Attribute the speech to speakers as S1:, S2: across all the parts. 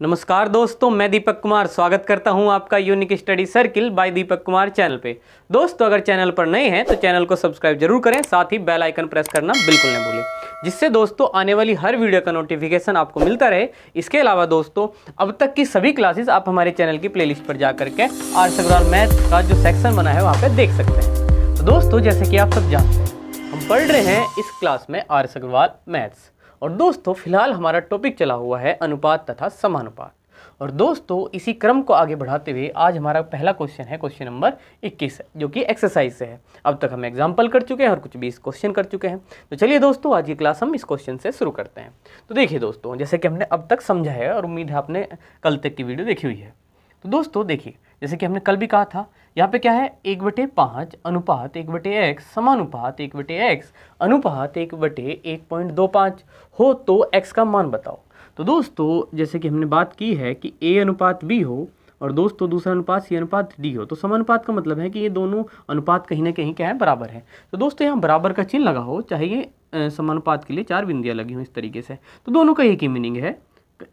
S1: नमस्कार दोस्तों, मैं दीपक कुमार स्वागत करता हूँ आपका unique study circle by Deepak Kumar channel पे। दोस्तों, अगर चैनल पर नए हैं तो चैनल को सब्सक्राइब ज़रूर करें, साथ ही बेल आइकन प्रेस करना बिल्कुल न भूलें। जिससे दोस्तों, आने वाली हर वीडियो का नोटिफिकेशन आपको मिलता रहे। इसके अलावा दोस्तों, अब तक की सभी क्लासेस आप हमारे चैनल की प्ले पर जा करके आर सगराल मैथ का जो सेक्शन बना है, वहाँ पर देख सकते हैं। तो दोस्तों, जैसे कि आप सब जानते हैं, हम पढ़ रहे हैं इस क्लास में आर अग्रवाल मैथ्स और दोस्तों, फ़िलहाल हमारा टॉपिक चला हुआ है अनुपात तथा समानुपात। और दोस्तों, इसी क्रम को आगे बढ़ाते हुए आज हमारा पहला क्वेश्चन है क्वेश्चन नंबर 21 जो कि एक्सरसाइज से है। अब तक हम एग्ज़ाम्पल कर चुके हैं और कुछ बीस क्वेश्चन कर चुके हैं। तो चलिए दोस्तों, आज की क्लास हम इस क्वेश्चन से शुरू करते हैं। तो देखिए दोस्तों, जैसे कि हमने अब तक समझा है और उम्मीद है आपने कल तक की वीडियो देखी हुई है। तो दोस्तों, देखिए, जैसे कि हमने कल भी कहा था, यहाँ पे क्या है? एक बटे पाँच अनुपात एक बटे एक्स समानुपात एक बटे एक्स अनुपात एक बटे एक पॉइंट दो पाँच हो तो एक्स का मान बताओ। तो दोस्तों, जैसे कि हमने बात की है कि ए अनुपात बी हो और दोस्तों, दूसरा अनुपात सी अनुपात डी हो तो समानुपात का मतलब है कि ये दोनों अनुपात कहीं ना कहीं क्या है? बराबर है। तो दोस्तों, यहाँ बराबर का चिन्ह लगा हो चाहे ये समानुपात के लिए चार बिंदियाँ लगी हों इस तरीके से तो दोनों का एक ही मीनिंग है।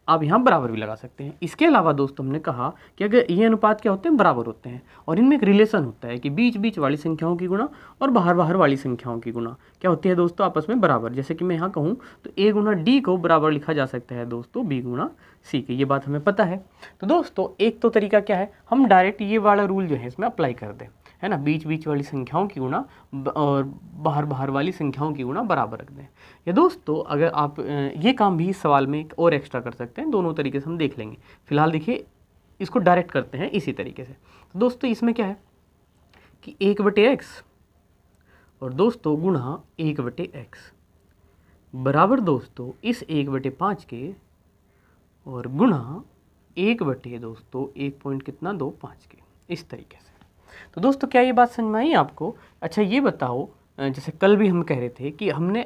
S1: आप यहाँ बराबर भी लगा सकते हैं। इसके अलावा दोस्तों, हमने कहा कि अगर ये अनुपात क्या होते हैं? बराबर होते हैं। और इनमें एक रिलेशन होता है कि बीच बीच वाली संख्याओं की गुणा और बाहर बाहर वाली संख्याओं की गुणा। क्या होती है दोस्तों? आपस में बराबर। जैसे कि मैं यहाँ कहूँ तो ए गुना डी को बराबर लिखा जा सकता है दोस्तों बी गुणा सी के। ये बात हमें पता है। तो दोस्तों, एक तो तरीका क्या है? हम डायरेक्ट ये वाला रूल जो है, इसमें अप्लाई कर दें। है ना बीच बीच वाली संख्याओं की गुणा और बाहर बाहर वाली संख्याओं की गुणा बराबर रख दें। या दोस्तों, अगर आप ये काम भी इस सवाल में एक और एक्स्ट्रा कर सकते हैं, दोनों तरीके से हम देख लेंगे। फ़िलहाल देखिए, इसको डायरेक्ट करते हैं इसी तरीके से। तो दोस्तों, इसमें क्या है कि एक बटे एक्स और दोस्तों, गुणा एक बटे एक्स बराबर दोस्तों, इस एक बटे पाँच के और गुणा एक बटे दोस्तों, एक पॉइंट कितना? दो, पाँच के। इस तरीके से। तो दोस्तों, क्या ये बात समझ में आई आपको? अच्छा ये बताओ जैसे कल भी हम कह रहे थे कि हमने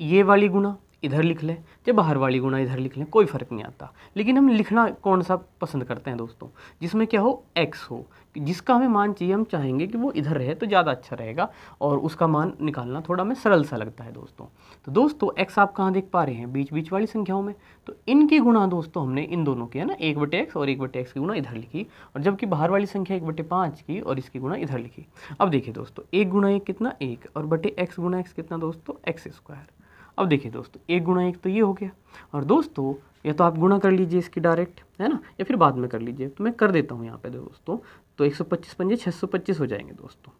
S1: ये वाली गुना इधर लिख लें, या बाहर वाली गुना इधर लिख लें, कोई फ़र्क नहीं आता। लेकिन हम लिखना कौन सा पसंद करते हैं दोस्तों? जिसमें क्या हो एक्स हो। जिसका हमें मान चाहिए, हम चाहेंगे कि वो इधर रहे तो ज़्यादा अच्छा रहेगा। और उसका मान निकालना थोड़ा हमें सरल सा लगता है दोस्तों। तो दोस्तों एक्स आप कहाँ देख पा रहे हैं? बीच बीच वाली संख्याओं में। तो इनके गुणा दोस्तों हमने इन दोनों के, है ना, एक बटे एक्स और एक बटे एक्स की गुणा इधर लिखी। और जबकि बाहर वाली संख्या एक बटे पाँच की और इसकी गुणा इधर लिखी। अब देखिए दोस्तों, एक गुणा एक कितना? एक। और बटे एक्स गुणा एक्स कितना दोस्तों? एक्स स्क्वायर अब देखिए दोस्तों, एक गुणा एक तो ये हो गया। और दोस्तों, या तो आप गुणा कर लीजिए इसकी डायरेक्ट है ना? या फिर बाद में कर लीजिए। तो मैं कर देता हूँ यहाँ पे दोस्तों। तो एक सौ पच्चीस पंजे छः सौ पच्चीस हो जाएँगे दोस्तों।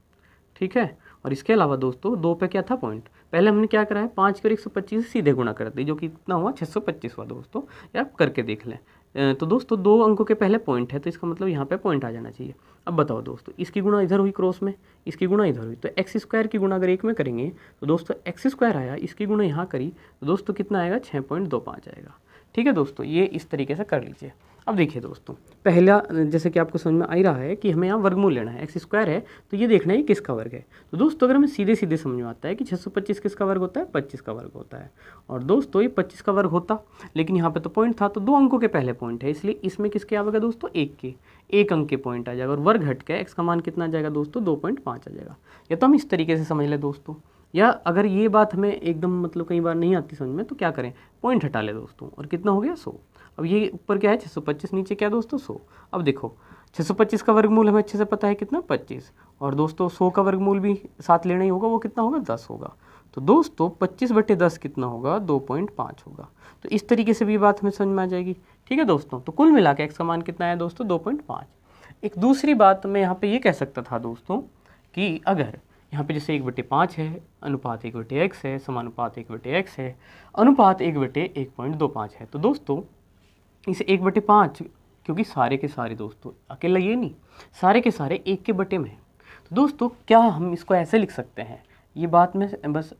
S1: ठीक है? और इसके अलावा दोस्तों, दो पे क्या था पॉइंट पहले हमने क्या करा है? पाँच कर एक सौ पच्चीस सीधे गुणा कर दी, जो कि इतना हुआ छः सौ पच्चीस हुआ दोस्तों। या आप करके देख लें। तो दोस्तों, दो अंकों के पहले पॉइंट है तो इसका मतलब यहाँ पे पॉइंट आ जाना चाहिए। अब बताओ दोस्तों, इसकी गुणा इधर हुई क्रॉस में, इसकी गुणा इधर हुई तो एक्स स्क्वायर की गुणा अगर एक में करेंगे तो दोस्तों एक्स स्क्वायर आया, इसकी गुणा यहाँ करी तो दोस्तों कितना आएगा? छः पॉइंट दो पाँच आएगा। ठीक है दोस्तों, ये इस तरीके से कर लीजिए। अब देखिए दोस्तों, पहला, जैसे कि आपको समझ में आ ही रहा है कि हमें यहाँ वर्गमूल लेना है एक्स स्क्वायर है तो ये देखना है किसका वर्ग है। तो दोस्तों, अगर हमें सीधे सीधे समझ में आता है कि 625 किसका वर्ग होता है 25 का वर्ग होता है। और दोस्तों, ये 25 का वर्ग होता, लेकिन यहाँ पे तो पॉइंट था तो दो अंकों के पहले पॉइंट है, इसलिए इसमें किसके आवेगा दोस्तों, एक के। एक अंक के पॉइंट आ जाएगा, और वर्ग हट के एक्स का मान कितना आ जाएगा दोस्तों, दो पॉइंट पाँच आ जाएगा। या तो हम इस तरीके से समझ लें दोस्तों, या अगर ये बात हमें एकदम मतलब कई बार नहीं आती समझ में तो क्या करें पॉइंट हटा ले दोस्तों, और कितना हो गया सौ। अब ये ऊपर क्या है? 625 नीचे क्या दोस्तों? 100 अब देखो 625 का वर्गमूल हमें अच्छे से पता है कितना? 25 और दोस्तों 100 का वर्गमूल भी साथ लेना ही होगा, वो कितना होगा? 10 होगा। तो दोस्तों 25 बटे दस कितना होगा? 2.5 होगा। तो इस तरीके से भी बात हमें समझ में आ जाएगी। ठीक है दोस्तों? तो कुल मिला के एक्स का मान कितना है दोस्तों? दो पॉइंट पाँच। एक दूसरी बात मैं यहाँ पर ये कह सकता था दोस्तों कि अगर यहाँ पे जैसे एक बटे पाँच है, अनुपात एक बटे एक्स है, समानुपात एक बटे एक्स है, अनुपात एक बटे एक पॉइंट दो पाँच है। तो दोस्तों इसे एक बटे पाँच, क्योंकि सारे के सारे दोस्तों, अकेला ये नहीं, सारे के सारे एक के बटे में तो दोस्तों, क्या हम इसको ऐसे लिख सकते हैं? ये बात में बस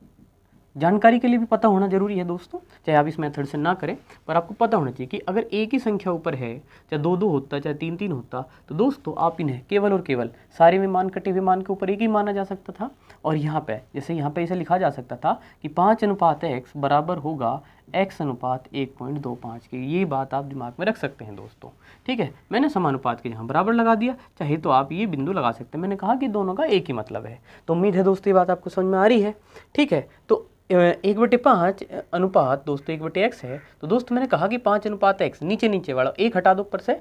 S1: जानकारी के लिए भी पता होना ज़रूरी है दोस्तों, चाहे आप इस मेथड से ना करें, पर आपको पता होना चाहिए कि अगर एक ही संख्या ऊपर है, चाहे दो दो होता, चाहे तीन तीन होता तो दोस्तों आप इन्हें केवल और केवल सारे में मान कटे हुए मान के ऊपर एक ही माना जा सकता था। और यहाँ पे, जैसे यहाँ पे इसे लिखा जा सकता था कि पाँच अनुपात एक्स बराबर होगा एक्स अनुपात एक पॉइंट दो पाँच की, ये बात आप दिमाग में रख सकते हैं दोस्तों। ठीक है? मैंने समानुपात के यहाँ बराबर लगा दिया, चाहे तो आप ये बिंदु लगा सकते हैं। मैंने कहा कि दोनों का एक ही मतलब है। तो उम्मीद है दोस्तों, ये बात आपको समझ में आ रही है। ठीक है? तो एक बटे पाँच अनुपात दोस्तों, एक बटे एक्स है। तो दोस्तों, मैंने कहा कि पाँच अनुपात एक्स नीचे नीचे वाला, एक हटा दो ऊपर से,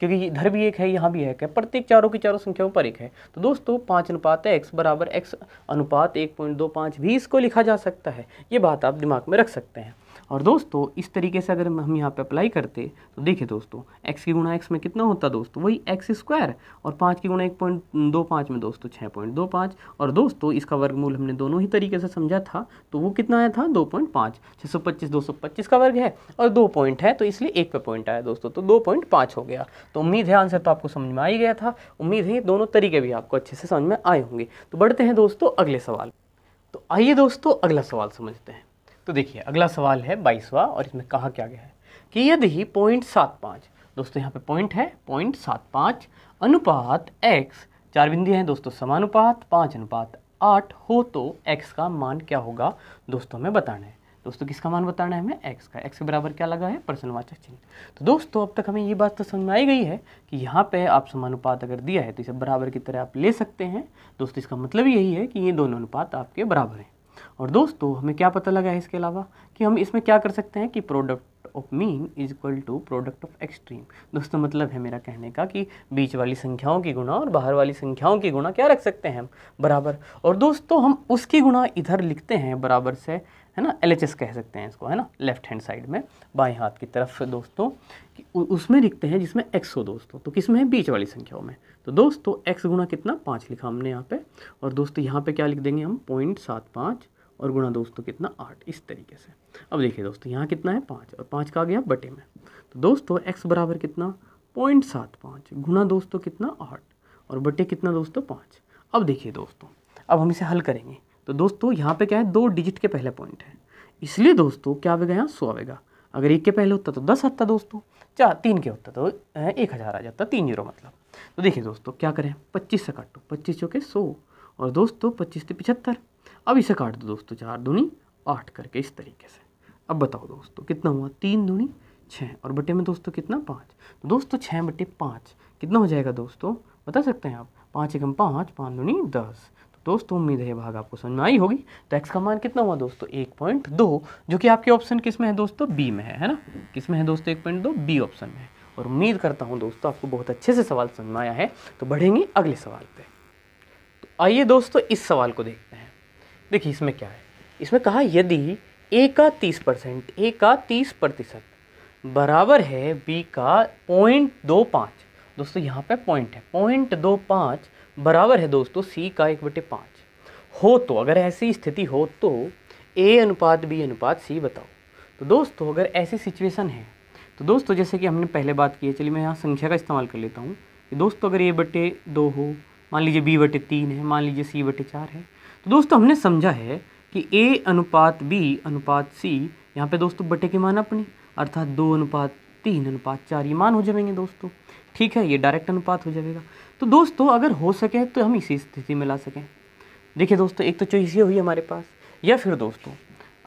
S1: क्योंकि इधर भी एक है, यहाँ भी एक है, प्रत्येक चारों की चारों संख्याओं पर एक है। तो दोस्तों, पाँच अनुपात एक्स बराबर एक्स अनुपात एक पॉइंट दो पाँच भी इसको लिखा जा सकता है। ये बात आप दिमाग में रख सकते हैं। और दोस्तों, इस तरीके से अगर हम यहाँ पे अप्लाई करते तो देखिए दोस्तों, x की गुणा एक्स में कितना होता दोस्तों? वही एक्स स्क्वायर और पाँच की गुणा एक पॉइंट दो पाँच में दोस्तों छः पॉइंट दो पाँच। और दोस्तों, इसका वर्गमूल हमने दोनों ही तरीके से समझा था तो वो कितना आया था? दो पॉइंट पाँच। छः सौ पच्चीस, दो सौ पच्चीस का वर्ग है और दो पॉइंट है तो इसलिए एक पे पॉइंट आया दोस्तों तो दो पॉइंट पाँच हो गया। तो उम्मीद है आंसर तो आपको समझ में आ ही गया था। उम्मीद है दोनों तरीके भी आपको अच्छे से समझ में आए होंगे। तो बढ़ते हैं दोस्तों, अगले सवाल। तो आइए दोस्तों, अगला सवाल समझते हैं। तो देखिए, अगला सवाल है बाईसवा और इसमें कहा क्या गया है? कि यदि पॉइंट सात पाँच, दोस्तों यहाँ पे पॉइंट है, पॉइंट सात पाँच, अनुपात एक्स चार बिंदी हैं दोस्तों, समानुपात, पाँच अनुपात आठ हो तो एक्स का मान क्या होगा? दोस्तों हमें बताना है। दोस्तों किसका मान बताना है हमें? एक्स का। एक्स के बराबर क्या लगा है? प्रश्नवाचक चिन्ह। तो दोस्तों अब तक हमें ये बात तो समझ में आई गई है कि यहाँ पे आप समानुपात अगर दिया है तो इसे बराबर की तरह आप ले सकते हैं। दोस्तों इसका मतलब यही है कि ये दोनों अनुपात आपके बराबर हैं। और दोस्तों, हमें क्या पता लगा है इसके अलावा कि हम इसमें क्या कर सकते हैं कि product of mean is equal to product of extreme दोस्तों मतलब है मेरा कहने का कि बीच वाली संख्याओं की गुणा और बाहर वाली संख्याओं की गुणा क्या रख सकते हैं हम? बराबर। और दोस्तों, हम उसकी गुणा इधर लिखते हैं, बराबर से, है ना? एलएचएस कह सकते हैं इसको, है ना? लेफ़्ट हैंड साइड में, बाएँ हाथ की तरफ़। दोस्तों उसमें लिखते हैं जिसमें एक्स हो दोस्तों तो किसमें है बीच वाली संख्याओं में। तो दोस्तों एक्स गुणा कितना? पाँच लिखा हमने यहाँ पे। और दोस्तों, यहाँ पे क्या लिख देंगे हम? पॉइंट सात पाँच और गुणा दोस्तों कितना? आठ। इस तरीके से। अब देखिए दोस्तों, यहाँ कितना है? पाँच। और पाँच का आ गया बटे में। तो दोस्तों एक्स बराबर कितना? पॉइंट सात पाँच। गुणा दोस्तों कितना? आठ। और बटे कितना दोस्तों? पाँच। अब देखिए दोस्तों, अब हम इसे हल करेंगे। तो दोस्तों, यहाँ पे क्या है? दो डिजिट के पहले पॉइंट है। इसलिए दोस्तों, क्या आवेगा यहाँ? सौ आवेगा। अगर एक के पहले होता तो दस आता दोस्तों। चार, तीन के होता तो एक हज़ार आ जाता। तीन ज़ीरो मतलब। तो देखिए दोस्तों, क्या करें? पच्चीस से काटो पच्चीस चौके सौ। और दोस्तों, पच्चीस से पिछहत्तर। अब इसे काट दो दोस्तों, चार दूनी, आठ करके इस तरीके से। अब बताओ दोस्तों, कितना हुआ? तीन दूनी छः और बटे में दोस्तों कितना? पाँच। तो दोस्तों छः बटे पाँच। कितना हो जाएगा दोस्तों? बता सकते हैं आप? पाँच एकम पाँच पाँच दूनी दस। तो दोस्तों, उम्मीद है भाग आपको समझ में आई होगी। तो एक्स का मान कितना हुआ दोस्तों? एक पॉइंट दो, जो कि आपके ऑप्शन किसमें है दोस्तों? बी में है है ना? किसमें है दोस्तों? एक पॉइंट दो, बी ऑप्शन में है। और उम्मीद करता हूँ दोस्तों आपको बहुत अच्छे से सवाल समझ आया है तो बढ़ेंगे अगले सवाल पे। तो आइए दोस्तों इस सवाल को देखते हैं। देखिए इसमें क्या है? इसमें कहा, यदि ए का तीस परसेंट ए का तीस प्रतिशत बराबर है बी का पॉइंट दो पाँच, दोस्तों यहाँ पे पॉइंट है, पॉइंट दो पाँच बराबर है दोस्तों सी का एक बटे पाँच। हो तो अगर ऐसी स्थिति हो तो ए अनुपात बी अनुपात सी बताओ। तो दोस्तों अगर ऐसी सिचुएशन है तो दोस्तों, जैसे कि हमने पहले बात की है, चलिए मैं यहाँ संख्या का इस्तेमाल कर लेता हूँ। दोस्तों, अगर ए बटे दो हो, मान लीजिए बी बटे तीन है, मान लीजिए सी बटे चार है तो दोस्तों, हमने समझा है कि ए अनुपात बी अनुपात सी, यहाँ पे दोस्तों बटे के मान अपनी, अर्थात दो अनुपात तीन अनुपात चार, ये मान हो जाएँगे दोस्तों। ठीक है, ये डायरेक्ट अनुपात हो जाएगा। तो दोस्तों, अगर हो सके तो हम इसी स्थिति में ला सकें। देखिए दोस्तों, एक तो चॉइस ये हुई हमारे पास, या फिर दोस्तों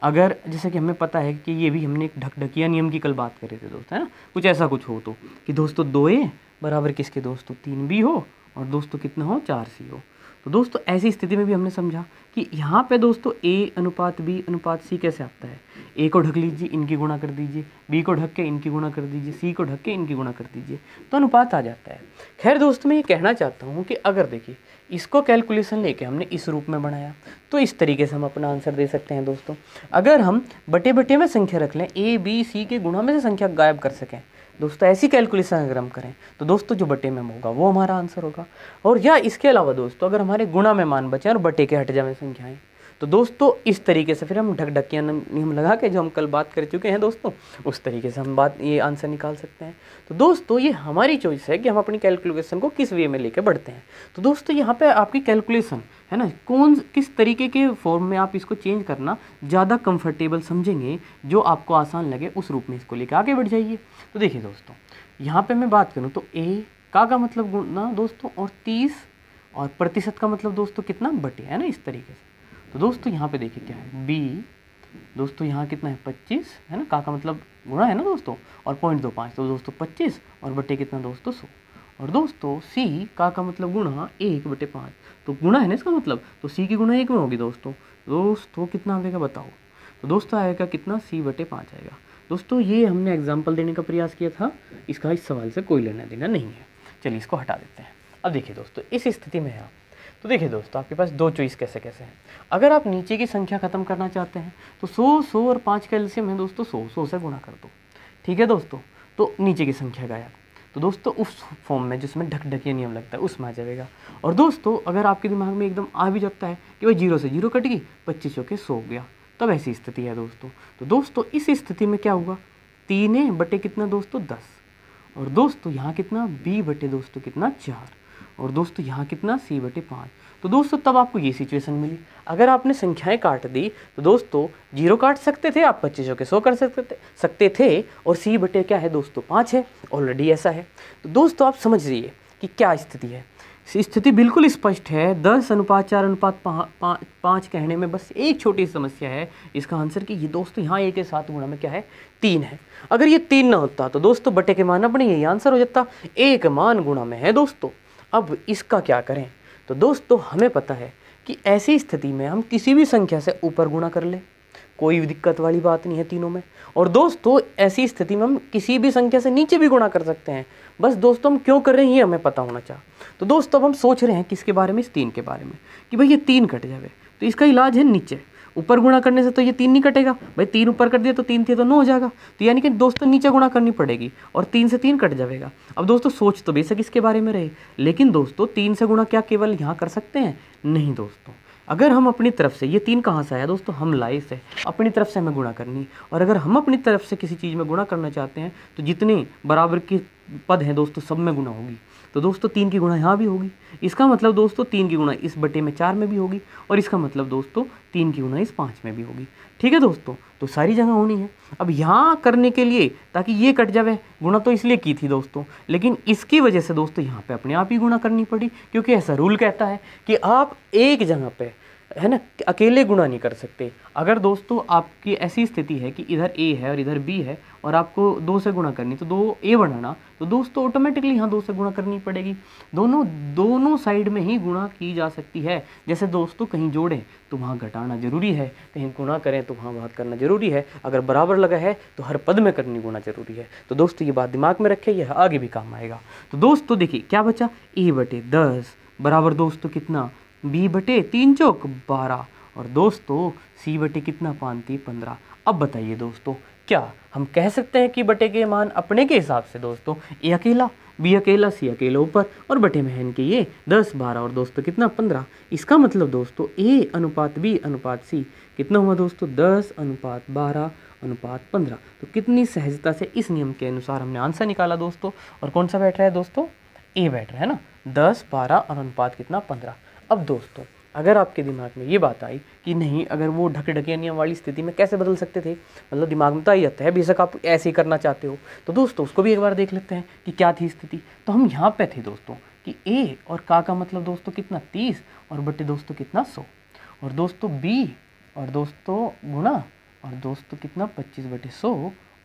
S1: अगर, जैसे कि हमें पता है कि ये भी हमने एक ढकढकिया नियम की कल बात कर रहे थे दोस्त, है ना? कुछ ऐसा कुछ हो तो कि दोस्तों दो ए बराबर किसके दोस्तों? तीन बी हो और दोस्तों कितना हो? चार सी हो। तो दोस्तों, ऐसी स्थिति में भी हमने समझा कि यहाँ पे दोस्तों ए अनुपात बी अनुपात सी कैसे आता है? ए को ढक लीजिए, इनकी गुणा कर दीजिए। बी को ढक के इनकी गुणा कर दीजिए। सी को ढक के इनकी गुणा कर दीजिए। तो अनुपात आ जाता है। खैर दोस्तों, मैं ये कहना चाहता हूँ कि अगर देखिए, इसको कैलकुलेशन लेके हमने इस रूप में बनाया तो इस तरीके से हम अपना आंसर दे सकते हैं दोस्तों। अगर हम बटे बटे में संख्या रख लें ए बी सी के गुणा में से संख्या गायब कर सकें दोस्तों, ऐसी कैलकुलेशन अगर हम करें तो दोस्तों, जो बटे में होगा, वो हमारा आंसर होगा। और या इसके अलावा दोस्तों, अगर हमारे गुणा में मान बचें और बटे के हट जाए संख्याएँ तो दोस्तों, इस तरीके से फिर हम ढक ढकिया नियम लगा के जो हम कल बात कर चुके हैं दोस्तों, उस तरीके से हम बात, ये आंसर निकाल सकते हैं। तो दोस्तों, ये हमारी चॉइस है कि हम अपनी कैलकुलेशन को किस वे में लेकर बढ़ते हैं। तो दोस्तों, यहाँ पे आपकी कैलकुलेशन है ना, कौन, किस तरीके के फॉर्म में आप इसको चेंज करना ज़्यादा कंफर्टेबल समझेंगे, जो आपको आसान लगे, उस रूप में इसको लेकर आगे बढ़ जाइए। तो देखिए दोस्तों, यहाँ पे मैं बात करूँ तो ए का का मतलब गुना दोस्तों, और तीस, और प्रतिशत का मतलब दोस्तों कितना? बटे, है ना, इस तरीके से। तो दोस्तों, यहाँ पे देखिए क्या है। बी दोस्तों, यहाँ कितना है? पच्चीस, है ना? का का मतलब गुणा है ना दोस्तों? और पॉइंट दो पाँच तो दोस्तों पच्चीस और बटे कितना दोस्तों? सौ। और दोस्तों सी का का मतलब गुणा एक बटे पाँच तो गुणा है ना इसका मतलब? तो सी की गुणा एक में होगी दोस्तों। दोस्तों, कितना आएगा बताओ? तो दोस्तों, आएगा कितना? सी बटे पाँच आएगा। दोस्तों, ये हमने एग्ज़ाम्पल देने का प्रयास किया था। इसका इस सवाल से कोई लेना देना नहीं है। चलिए, इसको हटा देते हैं। अब देखिए दोस्तों, इस स्थिति में आप तो देखिए दोस्तों, आपके पास दो चॉइस कैसे कैसे हैं? अगर आप नीचे की संख्या खत्म करना चाहते हैं तो सौ सौ और पाँच का एल्सियम है दोस्तों, सौ सौ से गुणा कर दो। ठीक है दोस्तों? तो नीचे की संख्या गायब। तो दोस्तों, उस फॉर्म में जिसमें ढक ढकिया नियम लगता है उसमें आ जाएगा। और दोस्तों, अगर आपके दिमाग में एकदम आ भी जाता है कि भाई ज़ीरो से ज़ीरो कट गई, पच्चीस के सौ गया, तब ऐसी स्थिति है दोस्तों। तो दोस्तों, इस स्थिति में क्या हुआ तीन बटे कितना दोस्तों? दस। और दोस्तों, यहाँ कितना? बी बटे दोस्तों कितना? चार। और दोस्तों, यहाँ कितना सी बटे पाँच। तो दोस्तों, तब आपको ये सिचुएशन मिली। अगर आपने संख्याएँ काट दी तो दोस्तों, ज़ीरो काट सकते थे, आप पच्चीसों के सौ कर सकते थे सकते थे, और सी बटे क्या है दोस्तों, पाँच है ऑलरेडी ऐसा है। तो दोस्तों, आप समझ रही कि क्या स्थिति है। स्थिति बिल्कुल स्पष्ट है। दस अनुपात, चार अनुपात पाँच कहने में बस एक छोटी समस्या है। इसका आंसर कि ये दोस्तों, यहाँ एक के साथ गुणा में क्या है, तीन है। अगर ये तीन ना होता तो दोस्तों, बटे के मान अपने यही आंसर हो जाता। एक मान गुणा में है दोस्तों। अब इसका क्या करें? तो दोस्तों, हमें पता है कि ऐसी स्थिति में हम किसी भी संख्या से ऊपर गुणा कर लें। कोई दिक्कत वाली बात नहीं है तीनों में। और दोस्तों, ऐसी स्थिति में हम किसी भी संख्या से नीचे भी गुणा कर सकते हैं। बस दोस्तों, हम क्यों कर रहे हैं ये हमें पता होना चाह तो दोस्तों, अब हम सोच रहे हैं किसके बारे में? इस तीन के बारे में कि भाई, ये तीन कट जाए तो इसका इलाज है नीचे। ऊपर गुणा करने से तो ये तीन नहीं कटेगा। भाई, तीन ऊपर कर दिया तो तीन थे तो नौ हो जाएगा। तो यानी कि दोस्तों, नीचे गुणा करनी पड़ेगी और तीन से तीन कट जाएगा। अब दोस्तों, सोच तो बेशक इसके बारे में रहे, लेकिन दोस्तों, तीन से गुणा क्या केवल यहाँ कर सकते हैं? नहीं दोस्तों। अगर हम अपनी तरफ़ से, ये तीन कहाँ से आया दोस्तों? हम लाई से। अपनी तरफ़ से हमें गुणा करनी। और अगर हम अपनी तरफ़ से किसी चीज़ में गुणा करना चाहते हैं तो जितने बराबर के पद हैं दोस्तों, सब में गुणा होगी। तो दोस्तों, तीन की गुणा यहाँ भी होगी। इसका मतलब दोस्तों, तीन की गुणा इस बटे में चार में भी होगी और इसका मतलब दोस्तों, तीन की गुणा इस पाँच में भी होगी। ठीक है दोस्तों? तो सारी जगह होनी है। अब यहाँ करने के लिए, ताकि ये कट जावे, गुणा तो इसलिए की थी दोस्तों, लेकिन इसकी वजह से दोस्तों, यहाँ पर अपने आप ही गुणा करनी पड़ी, क्योंकि ऐसा रूल कहता है कि आप एक जगह पे है ना? अकेले गुणा नहीं कर सकते। अगर दोस्तों, आपकी ऐसी स्थिति है कि इधर ए है और इधर बी है और आपको दो से गुणा करनी तो दो ए बनाना तो दोस्तों ऑटोमेटिकली यहाँ दो से गुणा करनी पड़ेगी। दोनों दोनों साइड में ही गुणा की जा सकती है। जैसे दोस्तों, कहीं जोड़ें तो वहाँ घटाना ज़रूरी है। कहीं गुणा करें तो वहाँ बात करना ज़रूरी है। अगर बराबर लगा है तो हर पद में करनी गुणा ज़रूरी है। तो दोस्तों, ये बात दिमाग में रखें, यह आगे भी काम आएगा। तो दोस्तों, देखिए, क्या बचा? ए बटे दस बराबर दोस्तों कितना? बी बटे तीन चौक बारह। और दोस्तों, सी बटे कितना पानती पंद्रह। अब बताइए दोस्तों, क्या हम कह सकते हैं कि बटे के मान अपने के हिसाब से दोस्तों? ए अकेला, बी अकेला, सी अकेला ऊपर। और बटे में है इनके ये दस, बारह और दोस्तों कितना? पंद्रह। इसका मतलब दोस्तों, ए अनुपात, बी अनुपात, सी। कितना हुआ दोस्तों? दस अनुपात, बारह अनुपात, पंद्रह। तो कितनी सहजता से इस नियम के अनुसार हमने आंसर निकाला दोस्तों? और कौन सा बैठ रहा है दोस्तों? ए बैठ रहा है ना? दस, बारह और अनुपात कितना? पंद्रह। अब दोस्तों, अगर आपके दिमाग में ये बात आई कि नहीं, अगर वो ढक ढके नियम वाली स्थिति में कैसे बदल सकते थे? मतलब दिमाग में तो आई जाता है, बेशक आप ऐसे ही करना चाहते हो। तो दोस्तों, उसको भी एक बार देख लेते हैं कि क्या थी स्थिति। तो हम यहाँ पे थे दोस्तों कि ए और का का मतलब दोस्तों कितना तीस और बटे दोस्तों कितना सौ। और दोस्तों बी और दोस्तों गुणा और दोस्तों कितना पच्चीस बटे सौ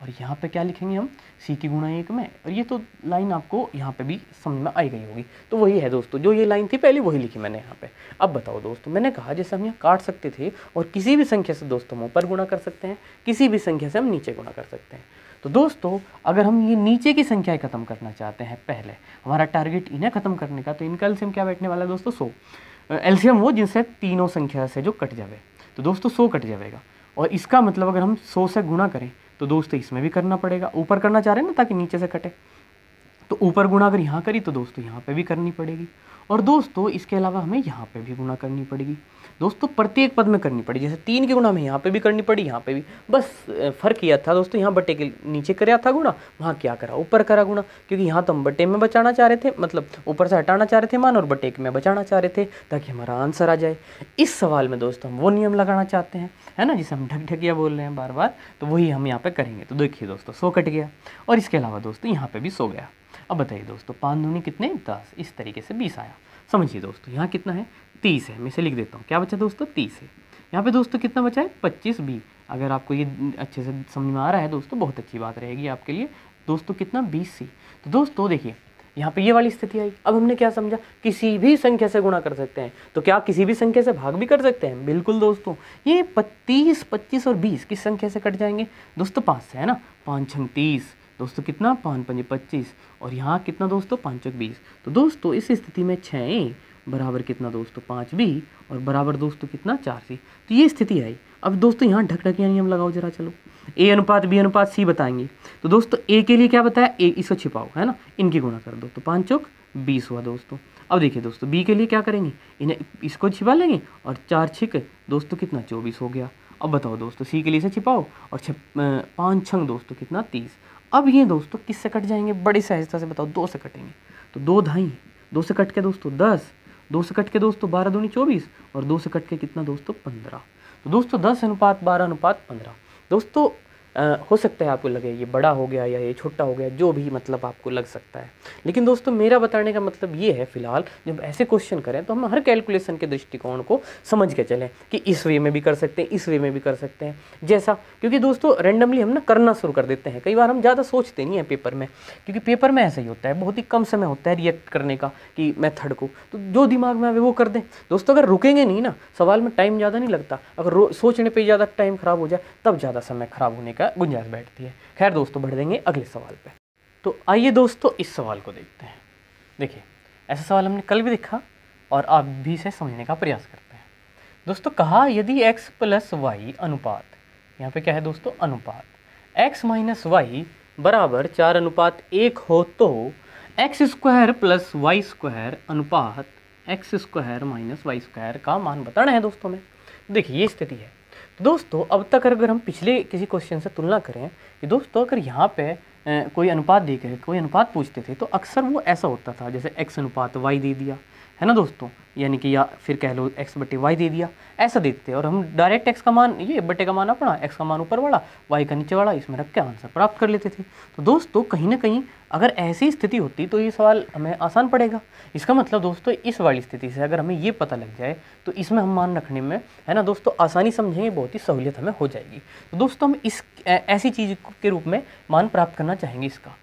S1: और यहाँ पे क्या लिखेंगे हम? सी की गुणा एक में। और ये तो लाइन आपको यहाँ पे भी समझ में आई गई होगी। तो वही है दोस्तों, जो ये लाइन थी, पहले वही लिखी मैंने यहाँ पे। अब बताओ दोस्तों, मैंने कहा जैसे हम यहाँ काट सकते थे और किसी भी संख्या से दोस्तों हम ऊपर गुणा कर सकते हैं, किसी भी संख्या से हम नीचे गुणा कर सकते हैं। तो दोस्तों, अगर हम ये नीचे की संख्याएँ खत्म करना चाहते हैं पहले, हमारा टारगेट इन्हें खत्म करने का तो इनका एल्सियम क्या बैठने वाला है दोस्तों? सो। एल्सियम वो जिनसे तीनों संख्या से जो कट जावे। तो दोस्तों सो कट जाएगा और इसका मतलब अगर हम सौ से गुणा करें तो दोस्तों इसमें भी करना पड़ेगा। ऊपर करना चाह रहे हैं ना ताकि नीचे से कटे? तो ऊपर गुणा अगर यहाँ करी तो दोस्तों यहाँ पे भी करनी पड़ेगी। और दोस्तों इसके अलावा हमें यहाँ पे भी गुणा करनी पड़ेगी। दोस्तों, प्रत्येक पद में करनी पड़ी। जैसे तीन की गुणा में यहाँ पे भी करनी पड़ी, यहाँ पे भी। बस फ़र्क किया था दोस्तों, यहाँ बटे के नीचे कराया था गुणा, वहाँ क्या करा? ऊपर करा गुणा, क्योंकि यहाँ तो हम बटे में बचाना चाह रहे थे मतलब ऊपर से हटाना चाह रहे थे मान, और बटे में बचाना चाह रहे थे, ताकि हमारा आंसर आ जाए। इस सवाल में दोस्तों, हम वो नियम लगाना चाहते हैं, है ना, जिसे हम ढक ढकिया बोल रहे हैं बार बार तो वही हम यहाँ पर करेंगे। तो देखिए दोस्तों, सो कट गया, और इसके अलावा दोस्तों, यहाँ पे भी सो गया। अब बताइए दोस्तों पाँच दूनी कितने, दस, इस तरीके से बीस आया। समझिए दोस्तों, यहाँ कितना है? तीस है, मैं इसे लिख देता हूँ। क्या बचा दोस्तों? तीस है। यहाँ पे दोस्तों कितना बचा है? पच्चीस बी अगर आपको ये अच्छे से समझ में आ रहा है दोस्तों, बहुत अच्छी बात रहेगी आपके लिए। दोस्तों कितना? बीस सी तो दोस्तों देखिए, यहाँ पे ये वाली स्थिति आई। अब हमने क्या समझा? किसी भी संख्या से गुणा कर सकते हैं। तो क्या किसी भी संख्या से भाग भी कर सकते हैं? बिल्कुल दोस्तों। ये पच्चीस पच्चीस और बीस किस संख्या से कट जाएँगे? दोस्तों पाँच से, है ना? पाँच छंग तीस। दोस्तों कितना? पाँच पंजे पच्चीस। और यहाँ कितना दोस्तों? पाँच चौक बीस। तो दोस्तों इस स्थिति में छः बराबर कितना दोस्तों पाँच बी और बराबर दोस्तों कितना चार सी तो ये स्थिति आई। अब दोस्तों यहाँ ढकढकिया नियम लगाओ, जरा चलो। ए अनुपात, बी अनुपात, सी बताएँगे। तो दोस्तों, ए के लिए क्या बताया? ए, इसको छिपाओ, है ना? इनकी गुणा कर दो। तो पाँच चौक, बीस हुआ दोस्तों। अब देखिए दोस्तों, बी के लिए क्या करेंगे? इन्हें इसको छिपा लेंगे और चार छिक, दोस्तों कितना? चौबीस हो गया। अब बताओ दोस्तों, सी के लिए इसे छिपाओ और छप पाँच छंग दोस्तों कितना? तीस। अब ये दोस्तों किससे कट जाएँगे? बड़ी सहजता से बताओ, दो से कटेंगे। तो दो ढाई दो से कट के दोस्तों, दस। दो से कट के दोस्तों बारह दूनी चौबीस, और दो से कट के कितना दोस्तों पंद्रह। तो दोस्तों दस अनुपात, बारह अनुपात पंद्रह। दोस्तों हो सकता है आपको लगे ये बड़ा हो गया या ये छोटा हो गया, जो भी मतलब आपको लग सकता है। लेकिन दोस्तों, मेरा बताने का मतलब ये है फ़िलहाल, जब ऐसे क्वेश्चन करें तो हम हर कैलकुलेशन के दृष्टिकोण को समझ के चलें कि इस वे में भी कर सकते हैं, इस वे में भी कर सकते हैं। जैसा, क्योंकि दोस्तों रेंडमली हम ना करना शुरू कर देते हैं। कई बार हम ज़्यादा सोचते नहीं हैं पेपर में, क्योंकि पेपर में ऐसा ही होता है, बहुत ही कम समय होता है रिएक्ट करने का कि मेथड को। तो जो दिमाग में आवे वो कर दें। दोस्तों, अगर रुकेंगे नहीं ना, सवाल में टाइम ज़्यादा नहीं लगता। अगर सोचने पर ज़्यादा टाइम खराब हो जाए, तब ज़्यादा समय खराब होने का गुंजाइश बैठती है। खैर दोस्तों बढ़ देंगे अगले सवाल पे। तो आइए दोस्तों, इस सवाल को देखते हैं। देखिए, ऐसा सवाल हमने कल भी देखा और आप भी इसे समझने का प्रयास करते हैं। दोस्तों, कहा यदि x प्लस वाई अनुपात, यहाँ पे क्या है दोस्तों? अनुपात। x माइनस वाई बराबर चार अनुपात एक हो तो x square plus y square अनुपात x square minus y square का मान बताना है दोस्तों में देखिए, ये स्थिति है। दोस्तों, अब तक अगर हम पिछले किसी क्वेश्चन से तुलना करें, कि दोस्तों, अगर यहाँ पे कोई अनुपात दे के कोई अनुपात पूछते थे तो अक्सर वो ऐसा होता था, जैसे एक्स अनुपात वाई दे दिया। है ना दोस्तों? यानी कि या फिर कह लो एक्स बटे वाई दे दिया। ऐसा देते और हम डायरेक्ट एक्स का मान, ये बटे का मान अपना एक्स का मान ऊपर वाला वाई का नीचे वाला, इसमें रख के आंसर प्राप्त कर लेते थे। तो दोस्तों, कहीं ना कहीं अगर ऐसी स्थिति होती तो ये सवाल हमें आसान पड़ेगा। इसका मतलब दोस्तों, इस वाली स्थिति से अगर हमें ये पता लग जाए तो इसमें हम मान रखने में, है ना दोस्तों, आसानी समझेंगे, बहुत ही सहूलियत हमें हो जाएगी। तो दोस्तों, हम इस ऐसी चीज़ के रूप में मान प्राप्त करना चाहेंगे इसका।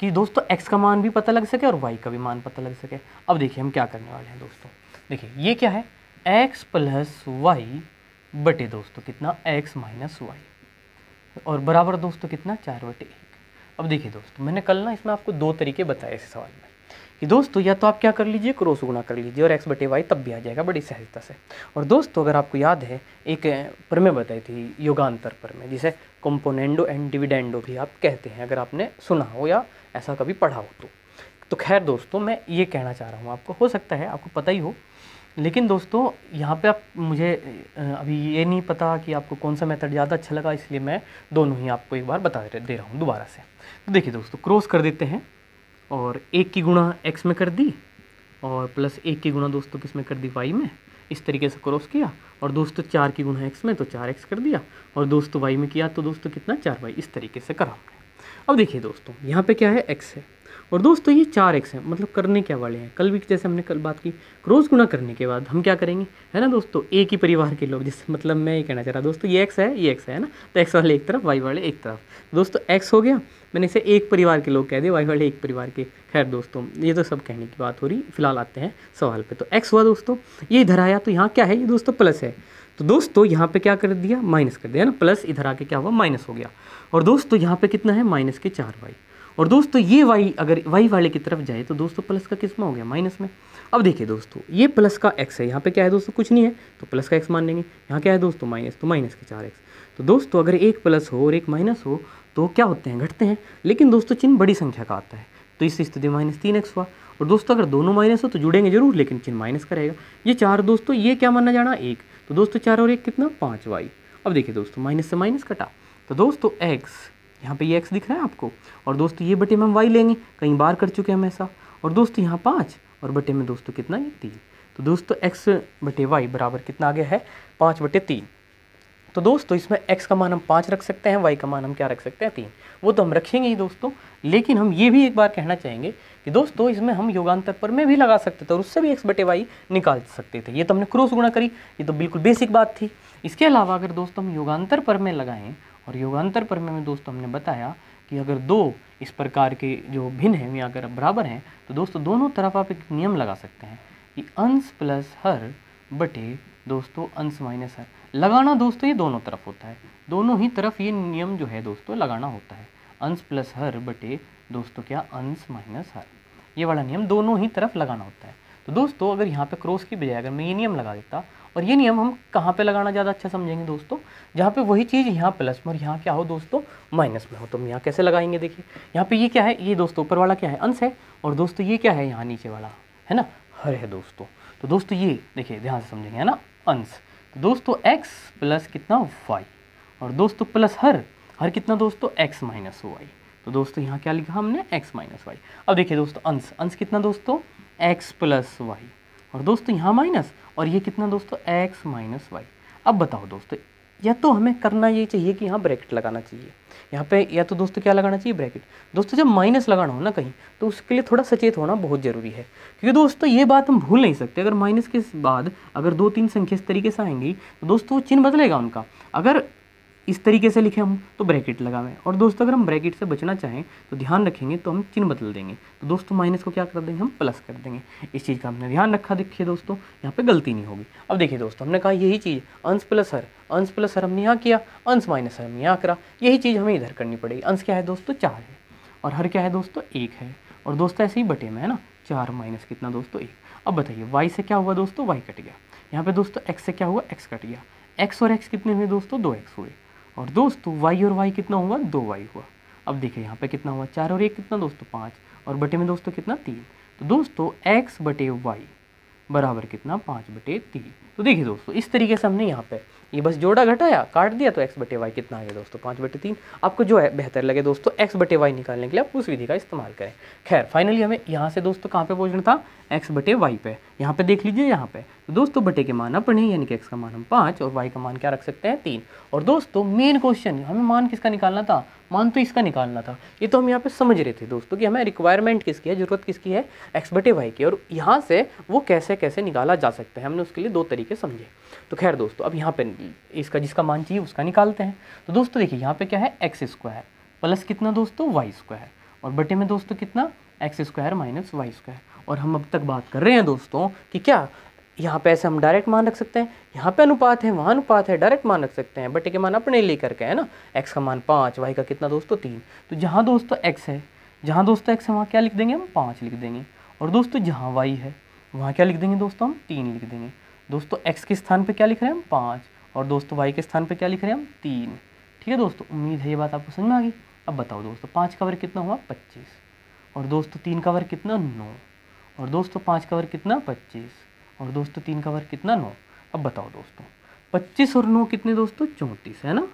S1: कि दोस्तों एक्स का मान भी पता लग सके और वाई का भी मान पता लग सके। अब देखिए हम क्या करने वाले हैं दोस्तों। देखिए, ये क्या है? एक्स प्लस वाई बटे दोस्तों कितना? एक्स माइनस वाई और बराबर दोस्तों कितना? चार बटे एक। अब देखिए दोस्तों, मैंने कल ना इसमें आपको दो तरीके बताए इस सवाल में। कि दोस्तों, या तो आप क्या कर लीजिए क्रॉस गुना कर लीजिए और एक्स बटे वाई तब भी आ जाएगा बड़ी सहजता से। और दोस्तों, अगर आपको याद है, एक प्रमेय बताई थी, योगांतर प्रमेय जिसे कंपोनेंडो एंड डिविडेंडो भी आप कहते हैं, अगर आपने सुना हो या ऐसा कभी पढ़ा हो तो। तो खैर दोस्तों, मैं ये कहना चाह रहा हूँ आपको, हो सकता है, आपको पता ही हो, लेकिन दोस्तों, यहाँ पे आप मुझे अभी ये नहीं पता कि आपको कौन सा मेथड ज़्यादा अच्छा लगा, इसलिए मैं दोनों ही आपको एक बार बता दे रहा हूँ दोबारा से। तो देखिए दोस्तों क्रॉस कर देते हैं, और एक की गुणा एक्स में कर दी, और प्लस एक की गुणा दोस्तों किसमें कर दी? वाई में। इस तरीके से क्रॉस किया, और दोस्तों चार की गुणा एक्स में तो चार एक्स कर दिया, और दोस्तों वाई में किया तो दोस्तों कितना? चार वाई इस तरीके से करा हमने। अब देखिए दोस्तों, यहाँ पे क्या है? एक्स है। और दोस्तों, ये चार एक्स है मतलब करने क्या वाले हैं? कल भी जैसे हमने कल बात की क्रॉस गुना करने के बाद हम क्या करेंगे? है ना दोस्तों? एक ही परिवार के लोग, जिससे मतलब मैं ये कहना चाह रहा हूँ, दोस्तों, ये एक्स है, ये एक्स है ना? तो एक्स वाले एक तरफ़ वाई वाले एक तरफ़। दोस्तों एक्स हो गया। मैंने इसे एक परिवार के लोग कह दिए वाई वाले एक परिवार के। खैर दोस्तों, ये तो सब कहने की बात हो रही, फ़िलहाल आते हैं सवाल पे। तो एक्स हुआ दोस्तों, ये इधर आया तो यहाँ क्या है? ये दोस्तों प्लस है। तो दोस्तों, यहाँ पे क्या कर दिया? माइनस कर दिया ना? प्लस इधर आके क्या हुआ? माइनस हो गया। और दोस्तों, यहाँ पे कितना है? माइनस के चार वाई। और दोस्तों, ये वाई अगर वाई वाले की तरफ़ जाए तो दोस्तों, प्लस का किसमें हो गया? माइनस में। अब देखिए दोस्तों, ये प्लस का एक्स है। यहाँ पे क्या है दोस्तों? कुछ नहीं है। तो प्लस का एक्स मान लेंगे। यहाँ क्या है दोस्तों? माइनस। तो माइनस के चार एक्स तो दोस्तों, अगर एक प्लस हो और एक माइनस हो तो क्या होते हैं? घटते हैं। लेकिन दोस्तों, चिन्ह बड़ी संख्या का आता है। तो इस स्थिति माइनस तीन एक्स हुआ। और दोस्तों, अगर दोनों माइनस हो तो जुड़ेंगे ज़रूर, लेकिन चिन्ह माइनस करेगा। ये चार दोस्तों, ये क्या मानना जाना? एक। तो दोस्तों, चार और एक कितना? पाँच वाई। अब देखिए दोस्तों, माइनस से माइनस कटा। तो दोस्तों, एक्स, यहाँ पे ये एक्स दिख रहा है आपको। और दोस्तों, ये बटे में हम वाई लेंगे। कई बार कर चुके हैं हम ऐसा। और दोस्तों, यहाँ पाँच और बटे में दोस्तों कितना? ये तीन। तो दोस्तों, एक्स बटे वाई बराबर कितना आ गया है? पाँच बटे तीन। तो दोस्तों, इसमें x का मान हम पाँच रख सकते हैं, y का मान हम क्या रख सकते हैं? तीन। वो तो हम रखेंगे ही दोस्तों। लेकिन हम ये भी एक बार कहना चाहेंगे कि दोस्तों, इसमें हम योगांतर पर में भी लगा सकते थे और उससे भी एक्स बटे वाई निकाल सकते थे। ये तो हमने क्रॉस गुणा करी, ये तो बिल्कुल बेसिक बात थी। इसके अलावा अगर दोस्तों हम योगांतर पर में लगाएँ, और योगांतर पर में दोस्तों हमने बताया कि अगर दो इस प्रकार के जो भिन्न हैं, या अगर बराबर हैं तो दोस्तों दोनों तरफ़ आप एक नियम लगा सकते हैं कि अंश प्लस हर बटे दोस्तों अंश माइनस हर। लगाना दोस्तों, ये दोनों तरफ़ होता है। दोनों ही तरफ़ ये नियम जो है दोस्तों, लगाना होता है। अंश प्लस हर बटे दोस्तों क्या? अंश माइनस हर। ये वाला नियम दोनों ही तरफ़ लगाना होता है। तो दोस्तों, अगर यहाँ पे क्रॉस की बजाय अगर मैं ये नियम लगा देता, और ये नियम हम कहाँ पे लगाना ज़्यादा अच्छा समझेंगे दोस्तों? जहाँ पे वही चीज़ यहाँ प्लस में, और यहाँ क्या हो दोस्तों? माइनस में हो। तो हम यहाँ कैसे लगाएँगे देखिए? यहाँ पे ये क्या है? ये दोस्तों, ऊपर वाला क्या है? अंश है। और दोस्तों, ये क्या है? यहाँ नीचे वाला, है ना? हर है दोस्तों। तो दोस्तों, ये देखिए, ध्यान से समझेंगे, है ना? अंश। दोस्तों एक्स प्लस कितना वाई और दोस्तों प्लस हर हर कितना दोस्तों? एक्स माइनस वाई तो दोस्तों यहाँ क्या लिखा हमने? एक्स माइनस वाई अब देखिए दोस्तों, अंश। अंश कितना दोस्तों? एक्स प्लस वाई और दोस्तों यहाँ माइनस और ये कितना दोस्तों? एक्स माइनस वाई अब बताओ दोस्तों, या तो हमें करना ये चाहिए कि यहाँ ब्रैकेट लगाना चाहिए। यहाँ पे या तो दोस्तों क्या लगाना चाहिए ब्रैकेट दोस्तों जब माइनस लगाना हो ना कहीं तो उसके लिए थोड़ा सचेत होना बहुत ज़रूरी है। क्योंकि दोस्तों, ये बात हम भूल नहीं सकते। अगर माइनस के बाद अगर दो तीन संख्या इस तरीके से आएँगी तो दोस्तों वो चिन्ह बदलेगा उनका। अगर इस तरीके से लिखे हम तो ब्रैकेट लगावें और दोस्तों, अगर हम ब्रैकेट से बचना चाहें तो ध्यान रखेंगे तो हम चिन्ह बदल देंगे। तो दोस्तों माइनस को क्या कर देंगे हम? प्लस कर देंगे। इस चीज़ का हमने ध्यान रखा, देखिए दोस्तों, यहाँ पे गलती नहीं होगी। अब देखिए दोस्तों, हमने कहा यही चीज़, अंश प्लस हर अंश प्लस हर हमने यहाँ किया, अंश माइनस हर हमने यहाँ करा। यही चीज़ हमें इधर करनी पड़ेगी। अंश क्या है दोस्तों? चार है। और हर क्या है दोस्तों? एक है। और दोस्तों, ऐसे ही बटे में, है ना? चार माइनस कितना दोस्तों? एक। अब बताइए वाई से क्या हुआ दोस्तों? वाई कट गया। यहाँ पे दोस्तों एक्स से क्या हुआ? एक्स कट गया। एक्स और एक्स कितने हुए दोस्तों? दो एक्स हुए। और दोस्तों वाई और वाई कितना हुआ? दो वाई हुआ। अब देखिए यहाँ पे कितना हुआ? चार और एक कितना दोस्तों? पाँच। और बटे में दोस्तों कितना? तीन। तो दोस्तों एक्स बटे वाई बराबर कितना? पाँच बटे तीन। तो देखिए दोस्तों, इस तरीके से हमने यहाँ पे ये बस जोड़ा घटाया, काट दिया तो एक्स बटे वाई कितना आ गया दोस्तों? पाँच बटे तीन। आपको जो है बेहतर लगे दोस्तों एक्स बटे वाई निकालने के लिए आप उस विधि का इस्तेमाल करें। खैर फाइनली हमें यहाँ से दोस्तों कहाँ पे पहुँचना था? एक्स बटे वाई पे। यहाँ पे देख लीजिए, यहाँ पे। तो दोस्तों, बटे के मान अपने, यानी कि एक्स का मान हम पाँच, और वाई का मान क्या रख सकते हैं? तीन। और दोस्तों मेन क्वेश्चन हमें मान किसका निकालना था? मान तो इसका निकालना था। ये तो हम यहाँ पे समझ रहे थे दोस्तों कि हमें रिक्वायरमेंट किसकी है, ज़रूरत किसकी है? एक्स बटे वाई की। और यहाँ से वो कैसे कैसे निकाला जा सकता है, हमने उसके लिए दो तरीके समझे। तो खैर दोस्तों, अब यहाँ पे इसका जिसका मान चाहिए उसका निकालते हैं। तो दोस्तों देखिए, यहाँ पे क्या है? एक्स स्क्वायर प्लस कितना दोस्तों? वाई स्क्वायर और बटे में दोस्तों कितना? X square minus y square और हम अब तक बात कर रहे हैं दोस्तों कि क्या यहाँ पे ऐसे हम डायरेक्ट मान रख सकते हैं? यहाँ पे अनुपात है, वहाँ अनुपात है डायरेक्ट मान रख सकते हैं। बटे के मान अपने लेकर के, है ना? एक्स का मान पाँच वाई का कितना दोस्तों? तीन। तो जहाँ दोस्तों एक्स है, जहाँ दोस्तों एक्स है, वहाँ क्या लिख देंगे हम? पाँच लिख देंगे। और दोस्तों जहाँ वाई है, वहाँ क्या लिख देंगे दोस्तों हम? तीन लिख देंगे। दोस्तों एक्स के स्थान पर क्या लिख रहे हैं? हम? पाँच। और दोस्तों वाई के स्थान पर क्या लिख रहे हैं हम? तीन। ठीक है दोस्तों, उम्मीद है ये बात आपको समझ में आ गई। अब बताओ दोस्तों, पाँच का वर्ग कितना हुआ? पच्चीस। और दोस्तों, तीन का वर्ग कितना? नौ। और दोस्तों, पाँच का वर्ग कितना? पच्चीस। और दोस्तों, तीन का वर्ग कितना? नौ। अब बताओ दोस्तों, पच्चीस और नौ कितने दोस्तों? चौंतीस, है ना?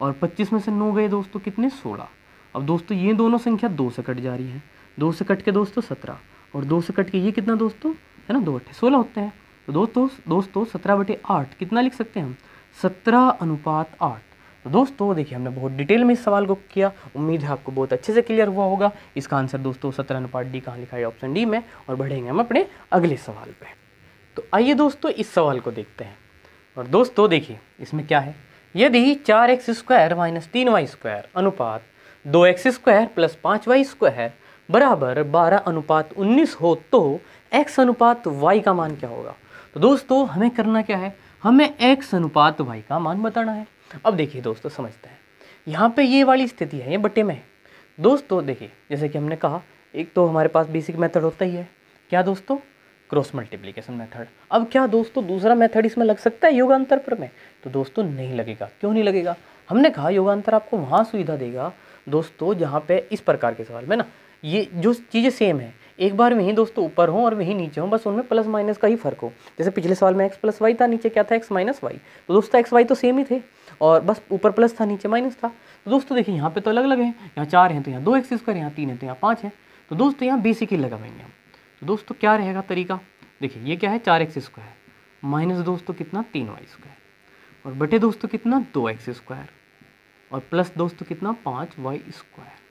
S1: और पच्चीस में से नौ गए दोस्तों कितने? सोलह। अब दोस्तों, ये दोनों संख्या दो से कट जा रही है। दो से कट के दोस्तों, सत्रह। और दो से कट के ये कितना दोस्तों? है ना, दो अट्ठे सोलह होते हैं। तो दोस्तों दोस्तों, सत्रह बटे आठ, कितना लिख सकते हैं हम? सत्रह अनुपात आठ। तो दोस्तों, देखिए, हमने बहुत डिटेल में इस सवाल को किया। उम्मीद है आपको बहुत अच्छे से क्लियर हुआ होगा। इसका आंसर दोस्तों, सत्रह अनुपात डी कहाँ लिखा है? ऑप्शन डी में। और बढ़ेंगे हम अपने अगले सवाल पर तो आइए दोस्तों, इस सवाल को देखते हैं। और दोस्तों, देखिए, इसमें क्या है? यदि चार एक्स स्क्वायर माइनस तीन वाई स्क्वायर अनुपात दो एक्स स्क्वायर प्लस पाँच वाई स्क्वायर बराबर बारह अनुपात उन्नीस हो तो एक्स अनुपात वाई का मान क्या होगा? तो दोस्तों, हमें करना क्या है? हमें एक्स अनुपात वाई का मान बताना है। अब देखिए दोस्तों, समझते हैं। यहाँ पे ये वाली स्थिति है, ये बटे में दोस्तों, देखिए, जैसे कि हमने कहा, एक तो हमारे पास बेसिक मेथड होता ही है। क्या दोस्तों? क्रॉस मल्टीप्लीकेशन मेथड अब क्या दोस्तों, दूसरा मेथड इसमें लग सकता है योगांतर पर में? तो दोस्तों, नहीं लगेगा। क्यों नहीं लगेगा? हमने कहा योगांतर आपको वहाँ सुविधा देगा, दोस्तों, जहाँ पे इस प्रकार के सवाल में ना, ये जो चीज़ें सेम है एक बार वहीं दोस्तों ऊपर हो और वहीं नीचे हो, बस उनमें प्लस माइनस का ही फ़र्क हो। जैसे पिछले सवाल में एक्स प्लस वाई था, नीचे क्या था? एक्स माइनस वाई तो दोस्तों एक्स वाई तो सेम ही थे। और बस ऊपर प्लस था, नीचे माइनस था। तो दोस्तों देखिए, यहाँ पे तो अलग अलग है। यहाँ चार हैं तो यहाँ दो एक्स स्क्वायर यहाँ तीन है तो यहाँ पाँच है। तो दोस्तों यहाँ बेसिक ही लगाएँगे हम। तो दोस्तों क्या रहेगा तरीका? देखिए, ये क्या है? चार एक्स स्क्वायर माइनस दोस्तों कितना? तीन वाई स्क्वायर और बटे दोस्तों कितना? दो एक्स स्क्वायर और प्लस दोस्तों कितना? पाँच वाई स्क्वायर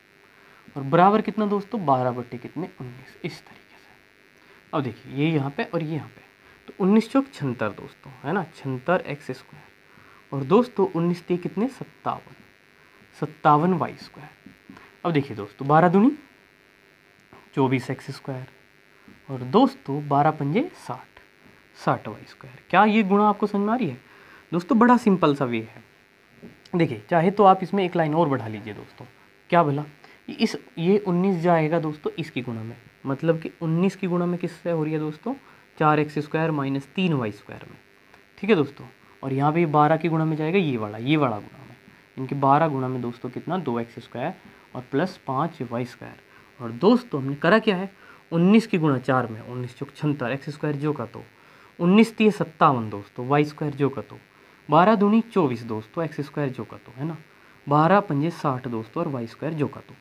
S1: और बराबर कितना दोस्तों बारह बटे कितने? उन्नीस। इस तरीके से। अब देखिए, ये यहाँ पे और ये यहाँ पे। तो उन्नीस चौक छहत्तर दोस्तों है ना? छहत्तर एक्स स्क्वायर। और दोस्तों उन्नीस ते कितने? सत्तावन। सत्तावन वाई स्क्वायर। अब देखिए दोस्तों बारह दूनी, चौबीस एक्स स्क्वायर। और दोस्तों बारह पंजे साठ। साठ वाई स्क्वायर। क्या ये गुणा आपको समझ में आ रही है? दोस्तों बड़ा सिंपल सा वे है। देखिए, चाहे तो आप इसमें एक लाइन और बढ़ा लीजिए दोस्तों। क्या बोला? इस, ये 19 जाएगा दोस्तों इसकी गुणा में। मतलब कि 19 की गुणा में किससे हो रही है दोस्तों? चार एक्स स्क्वायर माइनस तीन वाई स्क्वायर में। ठीक है दोस्तों? और यहाँ पे बारह की गुणा में जाएगा ये वाला ये वाला गुणा में। इनके बारह गुणा में दोस्तों कितना? दो एक्स स्क्वायर और प्लस पाँच वाई स्क्वायर। और दोस्तों हमने करा क्या है? उन्नीस की गुणा चार में, उन्नीस चौक छहत्तर, एक्स स्क्वायर जो का तो उन्नीस तीय सत्तावन दोस्तों, वाई स्क्वायर जो का तो बारह दूनी चौबीस दोस्तों, एक्स स्क्वायर जो का तो है ना? बारह पंजे साठ दोस्तों और वाई स्क्वायर जो का तो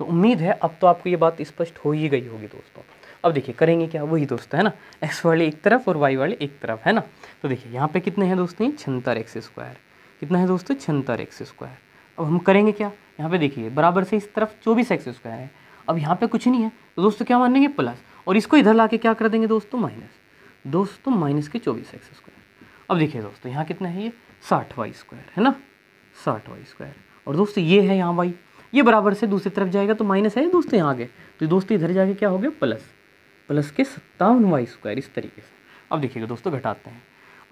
S1: तो उम्मीद है अब तो आपको ये बात स्पष्ट हो ही गई होगी दोस्तों। अब देखिए, करेंगे क्या? वही दोस्त, है ना? एक्स वाले एक तरफ़ और वाई वाले एक तरफ़, है ना? तो देखिए, यहाँ पे कितने हैं दोस्तों? छहत्तर एक्स स्क्वायर कितना है दोस्तों? छहत्तर एक्स स्क्वायर अब हम करेंगे क्या? यहाँ पे देखिए, बराबर से इस तरफ़ चौबीस एक्स स्क्वायर है। अब यहाँ पे कुछ नहीं है तो दोस्तों क्या मानेंगे? प्लस और इसको इधर ला क्या कर देंगे दोस्तों? माइनस दोस्तों माइनस के चौबीस एक्स स्क्वायर अब देखिए दोस्तों, यहाँ कितना है ये? साठ वाई स्क्वायर है ना? साठ वाई स्क्वायर और दोस्तों, ये है यहाँ वाई ये बराबर से दूसरी तरफ़ जाएगा तो माइनस है दोस्तों यहाँ आगे। तो दोस्तों इधर जाके क्या हो गया प्लस। प्लस के सत्तावन वाई स्क्वायर इस तरीके से। अब देखिएगा दोस्तों, घटाते हैं।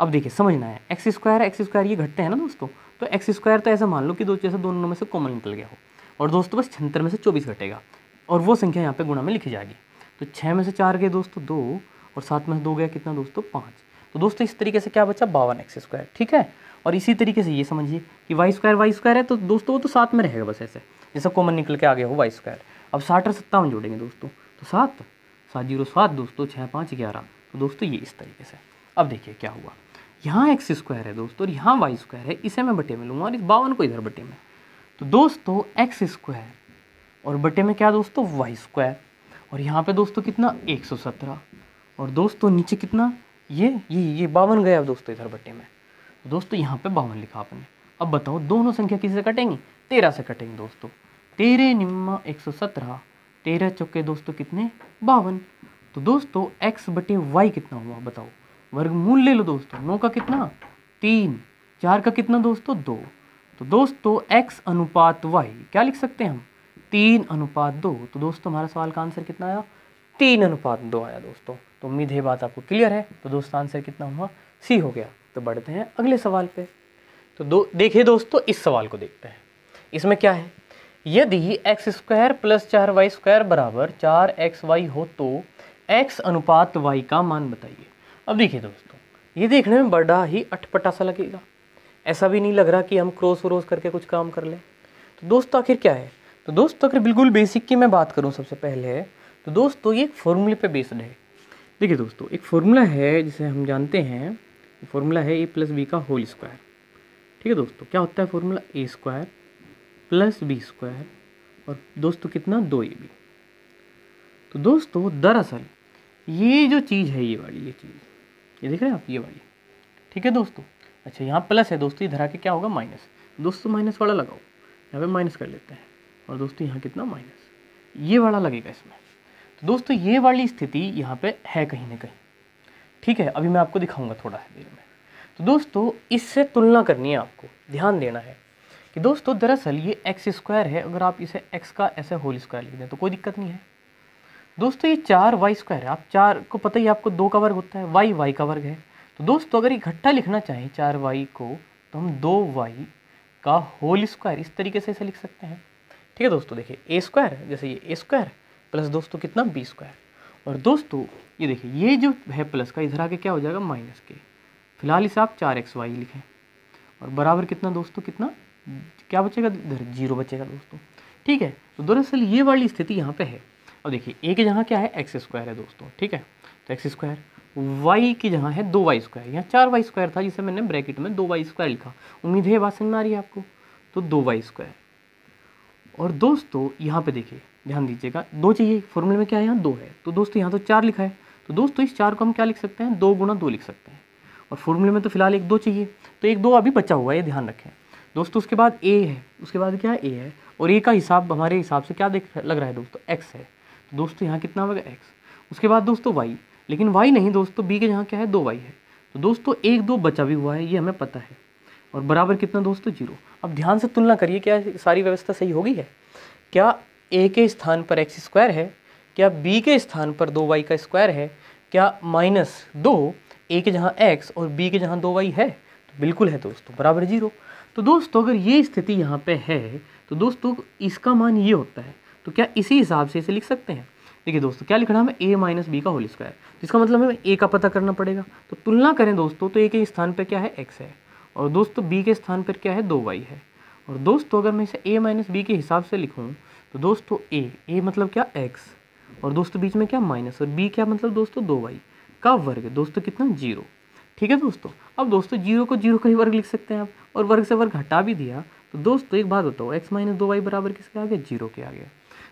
S1: अब देखिए, समझना है। एक्स स्क्वायर एक्स स्क्वायर ये घटते हैं ना दोस्तों? तो एक्स स्क्वायर तो ऐसा मान लो कि दो जैसे दोनों में से कॉमन निकल गया हो। और दोस्तों, बस छहत्तर में से चौबीस घटेगा। और वो संख्या यहाँ पे गुणा में लिखी जाएगी। तो छः में से चार गए दोस्तों, दो। और सात में से दो गया कितना दोस्तों? पाँच। तो दोस्तों, इस तरीके से क्या बचा? बावन एक्स स्क्वायर, ठीक है? और इसी तरीके से ये समझिए कि वाई स्क्वायर वाई स्क्वायर है तो दोस्तों, वो तो साथ में रहेगा बस ऐसे। जैसे कॉमन निकल के आ गया हो वाई स्क्वायर अब साठ और सत्तावन जोड़ेंगे दोस्तों तो सात सात ज़ीरो सात दोस्तों छः पाँच ग्यारह। तो दोस्तों ये इस तरीके से। अब देखिए क्या हुआ। यहाँ एक्स स्क्वायर है दोस्तों और यहाँ वाई स्क्वायर है, इसे मैं बटे में लूँगा और इस बावन को इधर बटे में। तो दोस्तों एक्स स्क्वायर और बटे में क्या दोस्तों? वाई स्क्वायर और यहाँ पे दोस्तों कितना? एक सौ सत्रह। और दोस्तों नीचे कितना? ये ये ये बावन गया दोस्तों इधर बटे में। तो दोस्तों यहाँ पे बावन लिखा आपने। अब बताओ दोनों संख्या किसी से कटेंगी? तेरह से कटेंगे दोस्तों। तेरह निम्मा एक सौ सत्रह, तेरह चौके दोस्तों कितने? बावन। तो दोस्तों एक्स बटे वाई कितना हुआ, बताओ। वर्गमूल ले लो दोस्तों, नौ का कितना? तीन। चार का कितना दोस्तों? दो। तो दोस्तों एक्स अनुपात वाई क्या लिख सकते हैं हम? तीन अनुपात दो। तो दोस्तों, हमारा सवाल का आंसर कितना आया? तीन अनुपात दो आया दोस्तों। तो उम्मीद है बात आपको क्लियर है। तो दोस्तों आंसर कितना हुआ? सी हो गया। तो बढ़ते हैं अगले सवाल पे। तो दो, देखिए दोस्तों, इस सवाल को देखते हैं। इसमें क्या है? यदि एक्स स्क्वायर प्लस चार वाई स्क्वायर बराबर चार एक्स वाई हो तो एक्स अनुपात वाई का मान बताइए। अब देखिए दोस्तों, ये देखने में बड़ा ही अटपटा सा लगेगा। ऐसा भी नहीं लग रहा कि हम क्रॉस व्रोस करके कुछ काम कर लें। तो दोस्तों, आखिर क्या है? तो दोस्तों, अगर बिल्कुल बेसिक की मैं बात करूँ सबसे पहले तो दोस्तों, ये एक फॉर्मूले पे बेस्ड है। देखिए दोस्तों, एक फॉर्मूला है जिसे हम जानते हैं। फॉर्मूला है ए प्लस बी का होल स्क्वायर ठीक है दोस्तों, क्या होता है formula a square plus b square और दोस्तों कितना? दो ए बी। तो दोस्तों, दरअसल ये जो चीज़ है, ये वाली, ये चीज़, ये देख रहे हैं आप? ये वाली। ठीक है दोस्तों? अच्छा यहाँ प्लस है दोस्तों, इधर आके क्या होगा? माइनस। दोस्तों, माइनस वाला लगाओ। यहाँ पे माइनस कर लेते हैं। और दोस्तों, यहाँ कितना? माइनस। ये वाला लगेगा इसमें। तो दोस्तों, ये वाली स्थिति यहाँ पे है कहीं ना कहीं। ठीक है, अभी मैं आपको दिखाऊँगा थोड़ा सा देर में। तो दोस्तों, इससे तुलना करनी है आपको। ध्यान देना है। कि दोस्तों, दरअसल ये एक्स स्क्वायर है, अगर आप इसे एक्स का ऐसे होल स्क्वायर लिख दें तो कोई दिक्कत नहीं है। दोस्तों, ये चार वाई स्क्वायर है। आप चार, को पता ही आपको दो का वर्ग होता है वाई वाई का वर्ग है। तो दोस्तों, अगर इकट्ठा लिखना चाहें चार वाई को तो हम दो वाई का होल स्क्वायर इस तरीके से इसे लिख सकते हैं। ठीक है दोस्तों, देखिए ए स्क्वायर जैसे ये ए स्क्वायर प्लस दोस्तों कितना बी स्क्वायर और दोस्तों, ये देखिए, ये जो है प्लस का, इधर आके क्या हो जाएगा? माइनस के फ़िलहाल इसे आप चार एक्स वाई लिखें। और बराबर कितना दोस्तों, कितना? क्या बचेगा इधर? ज़ीरो बचेगा दोस्तों। ठीक है तो दरअसल ये वाली स्थिति यहाँ पे है। और देखिए ए के जहाँ क्या है? एक्स स्क्वायर है दोस्तों, ठीक है? तो एक्स स्क्वायर वाई की जहाँ है? दो वाई स्क्वायर यहाँ चार वाई स्क्वायर था, जिसे मैंने ब्रैकेट में दो वाई स्क्वायर लिखा। उम्मीद है बात समझ में आ रही है आपको? तो दो वाई स्क्वायर और दोस्तों, यहाँ पे देखिए, ध्यान दीजिएगा, दो चाहिए। फॉर्मूले में क्या है यहाँ? दो है। तो दोस्तों, यहाँ तो चार लिखा है। तो दोस्तों, इस चार को हम क्या लिख सकते हैं? दो गुना दो लिख सकते हैं। और फॉर्मूले में तो फ़िलहाल एक दो चाहिए। तो एक दो अभी बचा हुआ है, ये ध्यान रखें। दोस्तों, उसके बाद ए है। उसके बाद क्या है ए है? और ए का हिसाब, हमारे हिसाब से क्या देख लग रहा है दोस्तों? एक्स है। तो दोस्तों, यहाँ कितना होगा? एक्स उसके बाद दोस्तों वाई लेकिन वाई नहीं दोस्तों बी के यहाँ क्या है? दो वाई है। तो दोस्तों, एक, दो बचा भी हुआ है, ये हमें पता है। और बराबर कितना दोस्तों? ज़ीरो। अब ध्यान से तुलना करिए, क्या सारी व्यवस्था सही होगी है? क्या ए के स्थान पर एक्स स्क्वायर है? क्या बी के स्थान पर दो वाई का स्क्वायर है? क्या माइनस दो ए के जहाँ एक्स और बी के जहाँ दो वाई है? तो बिल्कुल है दोस्तों, बराबर ज़ीरो। तो दोस्तों, अगर ये स्थिति यहाँ पे है तो दोस्तों, इसका मान ये होता है। तो क्या इसी हिसाब से इसे लिख सकते हैं? देखिए दोस्तों, क्या लिखना हमें ए माइनस बी का होल स्क्वायर जिसका मतलब हमें ए का पता करना पड़ेगा। तो तुलना करें दोस्तों तो ए के स्थान पर क्या है? एक्स है। और दोस्तों बी के स्थान पर क्या है? दो वाई है। और दोस्तों, अगर मैं इसे ए माइनस बी के हिसाब से लिखूँ तो दोस्तों ए ए मतलब क्या? एक्स और दोस्तों, बीच में क्या? माइनस और बी क्या मतलब दोस्तों? दो वाई का वर्ग। दोस्तों, कितना? ज़ीरो ठीक है दोस्तों? अब दोस्तों ज़ीरो को ज़ीरो का ही वर्ग लिख सकते हैं आप। और वर्ग से वर्ग हटा भी दिया तो दोस्तों एक बात बताओ एक्स माइनस दो वाई बराबर किसके आ गया ज़ीरो के आ गया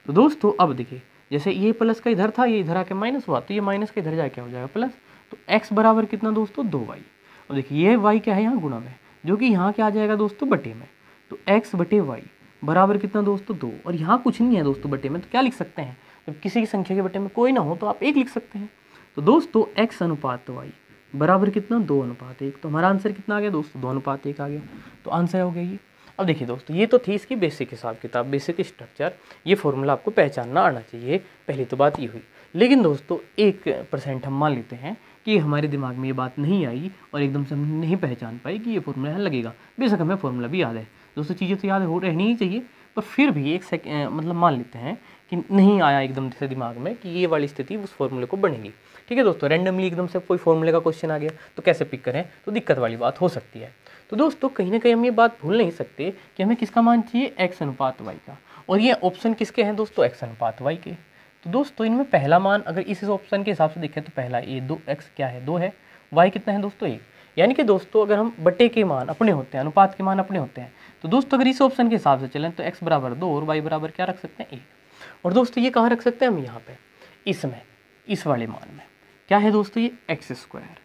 S1: तो दोस्तों अब देखिए, जैसे ये प्लस का इधर था, ये इधर आके माइनस हुआ तो ये माइनस का इधर जाके हो जाएगा प्लस तो एक्स बराबर कितना दोस्तों? दो वाई और देखिए ये वाई क्या है यहाँ? गुणा में, जो कि यहाँ क्या आ जाएगा दोस्तों? बटे में। तो एक्स बटे वाई बराबर कितना दोस्तों? दो। और यहाँ कुछ नहीं है दोस्तों बटे में तो क्या लिख सकते हैं? जब किसी की संख्या के बटे में कोई ना हो तो आप एक लिख सकते हैं। तो दोस्तों एक्स अनुपात वाई बराबर कितना? दो अनुपात एक। तो हमारा आंसर कितना आ गया दोस्तों? दो अनुपात एक आ गया। तो आंसर हो गया ये। अब देखिए दोस्तों, ये तो थी इसकी बेसिक हिसाब किताब बेसिक स्ट्रक्चर ये फॉर्मूला आपको पहचानना आना चाहिए। पहली तो बात ये हुई। लेकिन दोस्तों, एक परसेंट हम मान लेते हैं कि हमारे दिमाग में ये बात नहीं आई और एकदम से हम नहीं पहचान पाई कि ये फॉर्मूला यहाँ लगेगा। बेशक हमें फॉर्मूला भी याद है। दोस्तों, चीज़ें तो याद हो रहनी ही चाहिए। पर फिर भी एक सेक मतलब मान लेते हैं कि नहीं आया एकदम से दिमाग में कि ये वाली स्थिति उस फॉर्मूले को बनेगी। ठीक है दोस्तों रैंडमली एकदम से कोई फॉर्मूले का क्वेश्चन आ गया तो कैसे पिक करें? तो दिक्कत वाली बात हो सकती है। तो दोस्तों, कहीं ना कहीं हम ये बात भूल नहीं सकते कि हमें किसका मान चाहिए? एक्स अनुपात वाई का। और ये ऑप्शन किसके हैं दोस्तों? एक्स अनुपात वाई के। तो दोस्तों, इनमें पहला मान अगर इस ऑप्शन के हिसाब से देखें तो पहला ये दो एक्स क्या है? दो है। वाई कितना है दोस्तों? एक यानी कि दोस्तों, अगर हम बटे के मान अपने होते हैं, अनुपात के मान अपने होते हैं तो दोस्तों, अगर इस ऑप्शन के हिसाब से चलें तो एक्स बराबर दो और वाई बराबर क्या रख सकते हैं? एक और दोस्तों, ये कहाँ रख सकते हैं हम? यहाँ पर इसमें, इस वाले मान में। क्या है दोस्तों ये? एक्स स्क्वायर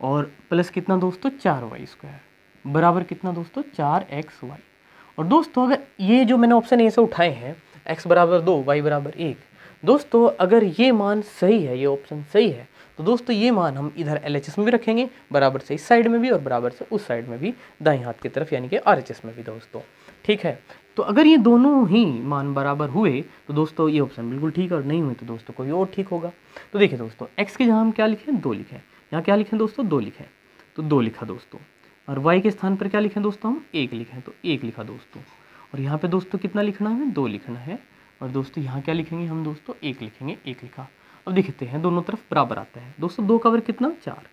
S1: और प्लस कितना दोस्तों? चार वाई स्क्वायर बराबर कितना दोस्तों? चार एक्स वाई और दोस्तों अगर ये जो मैंने ऑप्शन ए से उठाए हैं एक्स बराबर दो वाई बराबर एक, दोस्तों अगर ये मान सही है, ये ऑप्शन सही है तो दोस्तों ये मान हम इधर एलएचएस में भी रखेंगे, बराबर से इस साइड में भी और बराबर से उस साइड में भी दाएँ हाथ की तरफ़, यानी कि आरएचएस में भी दोस्तों. ठीक है? तो अगर ये दोनों ही मान बराबर हुए तो दोस्तों ये ऑप्शन बिल्कुल ठीक है, और नहीं हुए तो दोस्तों कोई और ठीक होगा। तो देखिए दोस्तों एक्स के जहाँ हम क्या लिखें दो लिखें यहाँ क्या लिखें दोस्तों? दो लिखें तो दो लिखा दोस्तों। और वाई के स्थान पर क्या लिखें दोस्तों? हम एक लिखें तो एक लिखा दोस्तों। और यहाँ पे दोस्तों कितना लिखना है? दो लिखना है। और दोस्तों यहाँ क्या लिखेंगे हम दोस्तों? एक लिखेंगे, एक लिखा। अब देखते हैं, दोनों तरफ़ बराबर आता है। दोस्तों दो का वर्ग कितना? चार।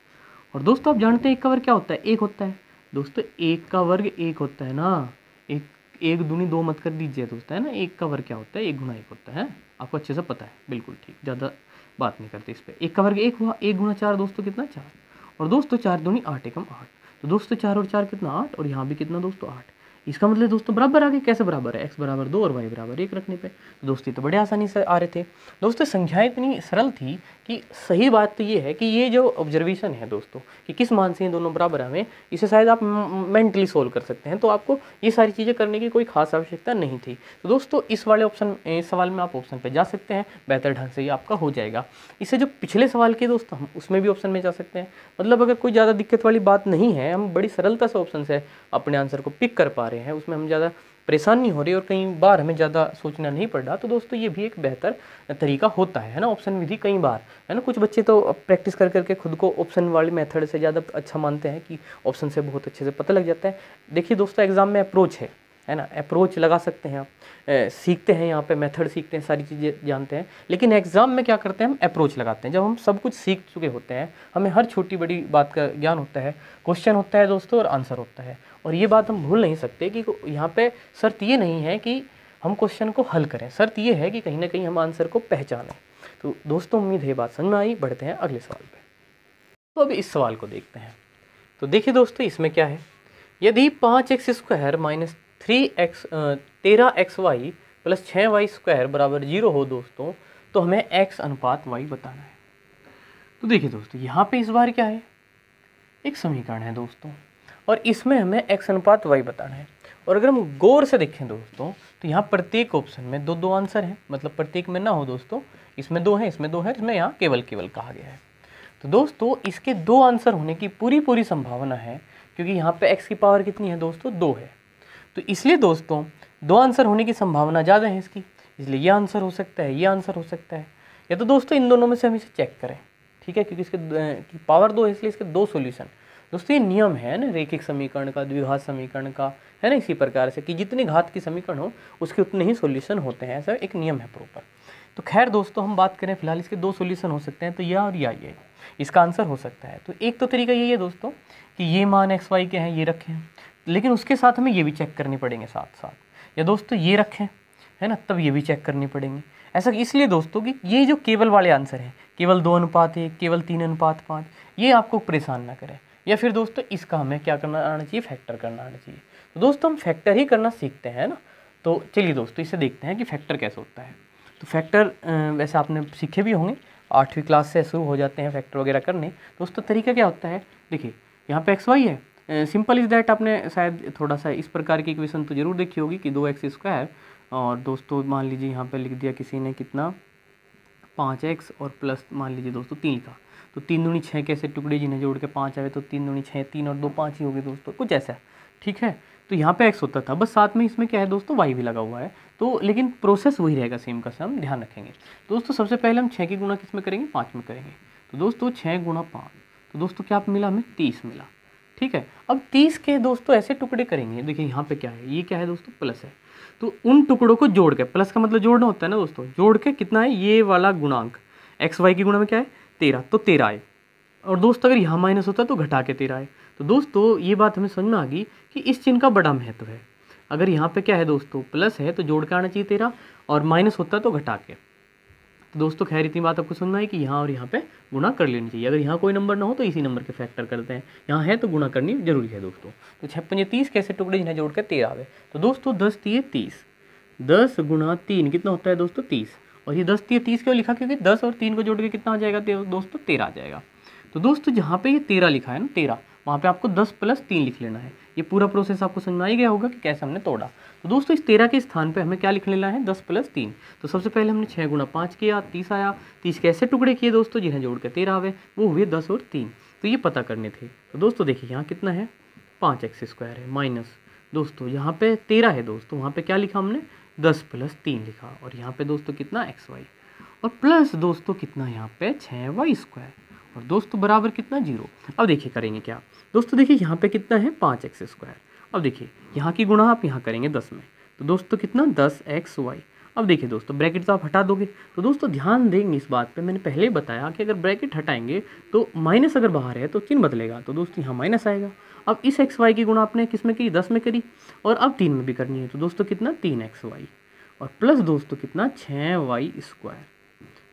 S1: और दोस्तों आप जानते हैं एक का वर्ग क्या होता है? एक होता है। दोस्तों एक का वर्ग एक होता है ना। एक एक दूनी दो मत कर दीजिए दोस्त है ना, एक कवर क्या होता है? एक गुना एक होता है आपको अच्छे से पता है। बिल्कुल ठीक, ज़्यादा बात नहीं करते इस पर एक कवर एक हुआ, एक गुना चार, दोस्तों कितना चार? और दोस्तों चार दूनी आठ एकम आठ। तो दोस्तों चार और चार कितना आठ? और यहाँ भी कितना दोस्तों आठ। इसका मतलब दोस्तों, बराबर आ गए कैसे बराबर है? एक्स बराबर दो और वाई बराबर एक रखने पे। तो दोस्तों तो बड़े आसानी से आ रहे थे। दोस्तों, संख्याएँ इतनी सरल थी कि सही बात तो ये है कि ये जो ऑब्जर्वेशन है दोस्तों, कि किस मान से ये दोनों बराबर हमें इसे शायद आप मेंटली सोल्व कर सकते हैं। तो आपको ये सारी चीज़ें करने की कोई खास आवश्यकता नहीं थी। तो दोस्तों, इस वाले ऑप्शन इस सवाल में आप ऑप्शन पर जा सकते हैं। बेहतर ढंग से ये आपका हो जाएगा। इससे जो पिछले सवाल के दोस्तों, हम उसमें भी ऑप्शन में जा सकते हैं। मतलब अगर कोई ज़्यादा दिक्कत वाली बात नहीं है, हम बड़ी सरलता से ऑप्शन से अपने आंसर को पिक कर पा रहे हैं, उसमें हम ज़्यादा परेशान नहीं हो रही और कई बार हमें ज़्यादा सोचना नहीं पड़ रहा। तो दोस्तों, ये भी एक बेहतर तरीका होता है ना? ऑप्शन विधि कई बार, है ना? कुछ बच्चे तो प्रैक्टिस कर करके खुद को ऑप्शन वाले मेथड से ज़्यादा अच्छा मानते हैं कि ऑप्शन से बहुत अच्छे से पता लग जाता है। देखिए दोस्तों एग्ज़ाम में अप्रोच है है ना? अप्रोच लगा सकते हैं आप सीखते हैं यहाँ पे मेथड सीखते हैं, सारी चीज़ें जानते हैं। लेकिन एग्ज़ाम में क्या करते हैं? हम अप्रोच लगाते हैं। जब हम सब कुछ सीख चुके होते हैं, हमें हर छोटी बड़ी बात का ज्ञान होता है क्वेश्चन होता है दोस्तों, और आंसर होता है। और ये बात हम भूल नहीं सकते कि यहाँ पे शर्त ये नहीं है कि हम क्वेश्चन को हल करें। शर्त ये है कि कहीं ना कहीं हम आंसर को पहचानें। तो दोस्तों, उम्मीद है बात समझ में आई। बढ़ते हैं अगले सवाल पर तो अभी इस सवाल को देखते हैं। तो देखिए दोस्तों, इसमें क्या है? यदि पाँच x square minus three x तेरह एक्स वाई प्लस छः वाई स्क्वायर बराबर ज़ीरो हो दोस्तों तो हमें एक्स अनुपात वाई बताना है। तो देखिए दोस्तों, यहाँ पे इस बार क्या है? एक समीकरण है दोस्तों। और इसमें हमें एक्स अनुपात वाई बताना है। और अगर हम गौर से देखें दोस्तों तो यहाँ प्रत्येक ऑप्शन में दो दो आंसर हैं। मतलब प्रत्येक में ना हो दोस्तों, इसमें दो हैं, इसमें दो है, इसमें यहाँ केवल केवल कहा गया है। तो दोस्तों, इसके दो आंसर होने की पूरी पूरी संभावना है, क्योंकि यहाँ पे एक्स की पावर कितनी है दोस्तों? दो है। तो इसलिए दोस्तों, दो आंसर होने की संभावना ज़्यादा है इसकी। इसलिए ये आंसर हो सकता है, ये आंसर हो सकता है। या तो दोस्तों, इन दोनों में से हम इसे चेक करें। ठीक है? क्योंकि इसके पावर दो है, इसलिए इसके दो सोल्यूशन दोस्तों, ये नियम है ना रेखिक समीकरण का, द्विघात समीकरण का, है ना इसी प्रकार से कि जितने घात की समीकरण हो, उसके उतने ही सोल्यूशन होते हैं, ऐसा एक नियम है प्रॉपर तो खैर दोस्तों, हम बात करें फ़िलहाल इसके दो सोल्यूशन हो सकते हैं तो यह और या ये। इसका आंसर हो सकता है। तो एक तो तरीका यही है दोस्तों कि ये मान एक्स वाई के हैं, ये रखें। लेकिन उसके साथ हमें ये भी चेक करनी पड़ेंगे साथ साथ या दोस्तों, ये रखें, है ना, तब ये भी चेक करनी पड़ेंगे। ऐसा इसलिए दोस्तों कि ये जो केवल वाले आंसर हैं, केवल दो अनुपात एक, केवल तीन अनुपात पाँच, ये आपको परेशान ना करें। या फिर दोस्तों, इसका हमें क्या करना आना चाहिए? फैक्टर करना आना चाहिए। तो दोस्तों, हम फैक्टर ही करना सीखते हैं ना? तो चलिए दोस्तों, इसे देखते हैं कि फैक्टर कैसे होता है। तो फैक्टर वैसे आपने सीखे भी होंगे, आठवीं क्लास से शुरू हो जाते हैं फैक्टर वगैरह करने। दोस्तों, तरीका क्या होता है? देखिए, यहाँ पे एक्स वाई है सिंपल इज़ दैट आपने शायद थोड़ा सा इस प्रकार की इक्वेशन तो ज़रूर देखी होगी कि दो एक्स स्क्वायर और दोस्तों, मान लीजिए यहाँ पे लिख दिया किसी ने कितना? पाँच एक्स और प्लस मान लीजिए दोस्तों, तीन का। तो तीन दूनी छः कैसे टुकड़े जिन्हें जोड़ के पाँच आए तो तीन दूनी छः तीन और दो पाँच ही हो गए दोस्तों, कुछ ऐसा ठीक है? तो यहाँ पे एक्स होता था, बस साथ में इसमें क्या है दोस्तों वाई भी लगा हुआ है तो लेकिन प्रोसेस वही रहेगा सेम का सेम ध्यान रखेंगे। दोस्तों सबसे पहले हम छः की गुणा किसमें करेंगे? पाँच में करेंगे। तो दोस्तों छः गुणा पाँच तो दोस्तों क्या मिला हमें? तीस मिला, ठीक है? अब तीस के दोस्तों ऐसे टुकड़े करेंगे, देखिए यहाँ पे क्या है, ये क्या है दोस्तों? प्लस है। तो उन टुकड़ों को जोड़ के प्लस का मतलब जोड़ना होता है ना दोस्तों, जोड़ के कितना है? ये वाला गुणांक एक्स वाई की गुणा में क्या है? तेरह तो तेरह आए और दोस्त, अगर यहाँ माइनस होता तो घटा के तेरह आए तो दोस्तों, ये बात हमें समझ में आ गई कि इस चिन्ह का बड़ा महत्व है। अगर यहाँ पे क्या है दोस्तों, प्लस है तो जोड़ के आना चाहिए तेरह और माइनस होता तो घटा के। तो दोस्तों, खैर, इतनी बात आपको सुनना है कि यहाँ और यहाँ पे गुणा कर लेनी चाहिए। अगर यहाँ कोई नंबर ना हो तो इसी नंबर के फैक्टर करते हैं। यहाँ है तो गुणा करनी ज़रूरी है दोस्तों। तो छप्पन तीस कैसे टुकड़े जिन्हें जोड़ कर तेरह आवे तो दोस्तों, दस तीय तीस। दस गुणा तीन कितना होता है दोस्तों? तीस। और ये दस तीय तीस क्यों लिखा? क्योंकि दस और तीन को जोड़ के कितना आ जाएगा? दोस्तों, तेरह आ जाएगा। तो दोस्तों, जहाँ पे ये तेरह लिखा है ना, तेरह, वहाँ पे आपको दस प्लस तीन लिख लेना है। ये पूरा प्रोसेस आपको समझ में आ गया होगा कि कैसे हमने तोड़ा। तो दोस्तों, इस तेरह के स्थान पे हमें क्या लिख लेना है? दस प्लस तीन। तो सबसे पहले हमने छः गुना पाँच किया, तीस आया। तीस के ऐसे टुकड़े किए दोस्तों, जिन्हें जोड़ के तेरह आवे वो हुए दस और तीन। तो ये पता करने थे। तो दोस्तों, देखिए, यहाँ कितना है? पाँच एक्स स्क्वायर है, माइनस। दोस्तों, यहाँ पे तेरह है दोस्तों, वहाँ पे क्या लिखा हमने? दस प्लस तीन लिखा। और यहाँ पे दोस्तों कितना एक्स वाई? और प्लस दोस्तों कितना यहाँ पे? छः वाई स्क्वायर। और दोस्तों बराबर कितना? ज़ीरो। अब देखिए करेंगे क्या? दोस्तों देखिए यहाँ पे कितना है? पाँच एक्स स्क्वायर। अब देखिए, यहाँ की गुणा आप यहाँ करेंगे दस में। तो दोस्तों कितना? दस एक्स वाई। अब देखिए दोस्तों ब्रैकेट तो आप हटा दोगे। तो दोस्तों ध्यान देंगे इस बात पे। मैंने पहले बताया कि अगर ब्रैकेट हटाएँगे तो माइनस अगर बाहर है तो चिन्ह बदलेगा। तो दोस्तों यहाँ माइनस आएगा। अब इस एक्स वाई की गुणा आपने किसमें की दस में करी। और अब तीन में भी करनी है। तो दोस्तों, कितना? तीन एक्स वाई और प्लस दोस्तों, कितना? छः वाई स्क्वायर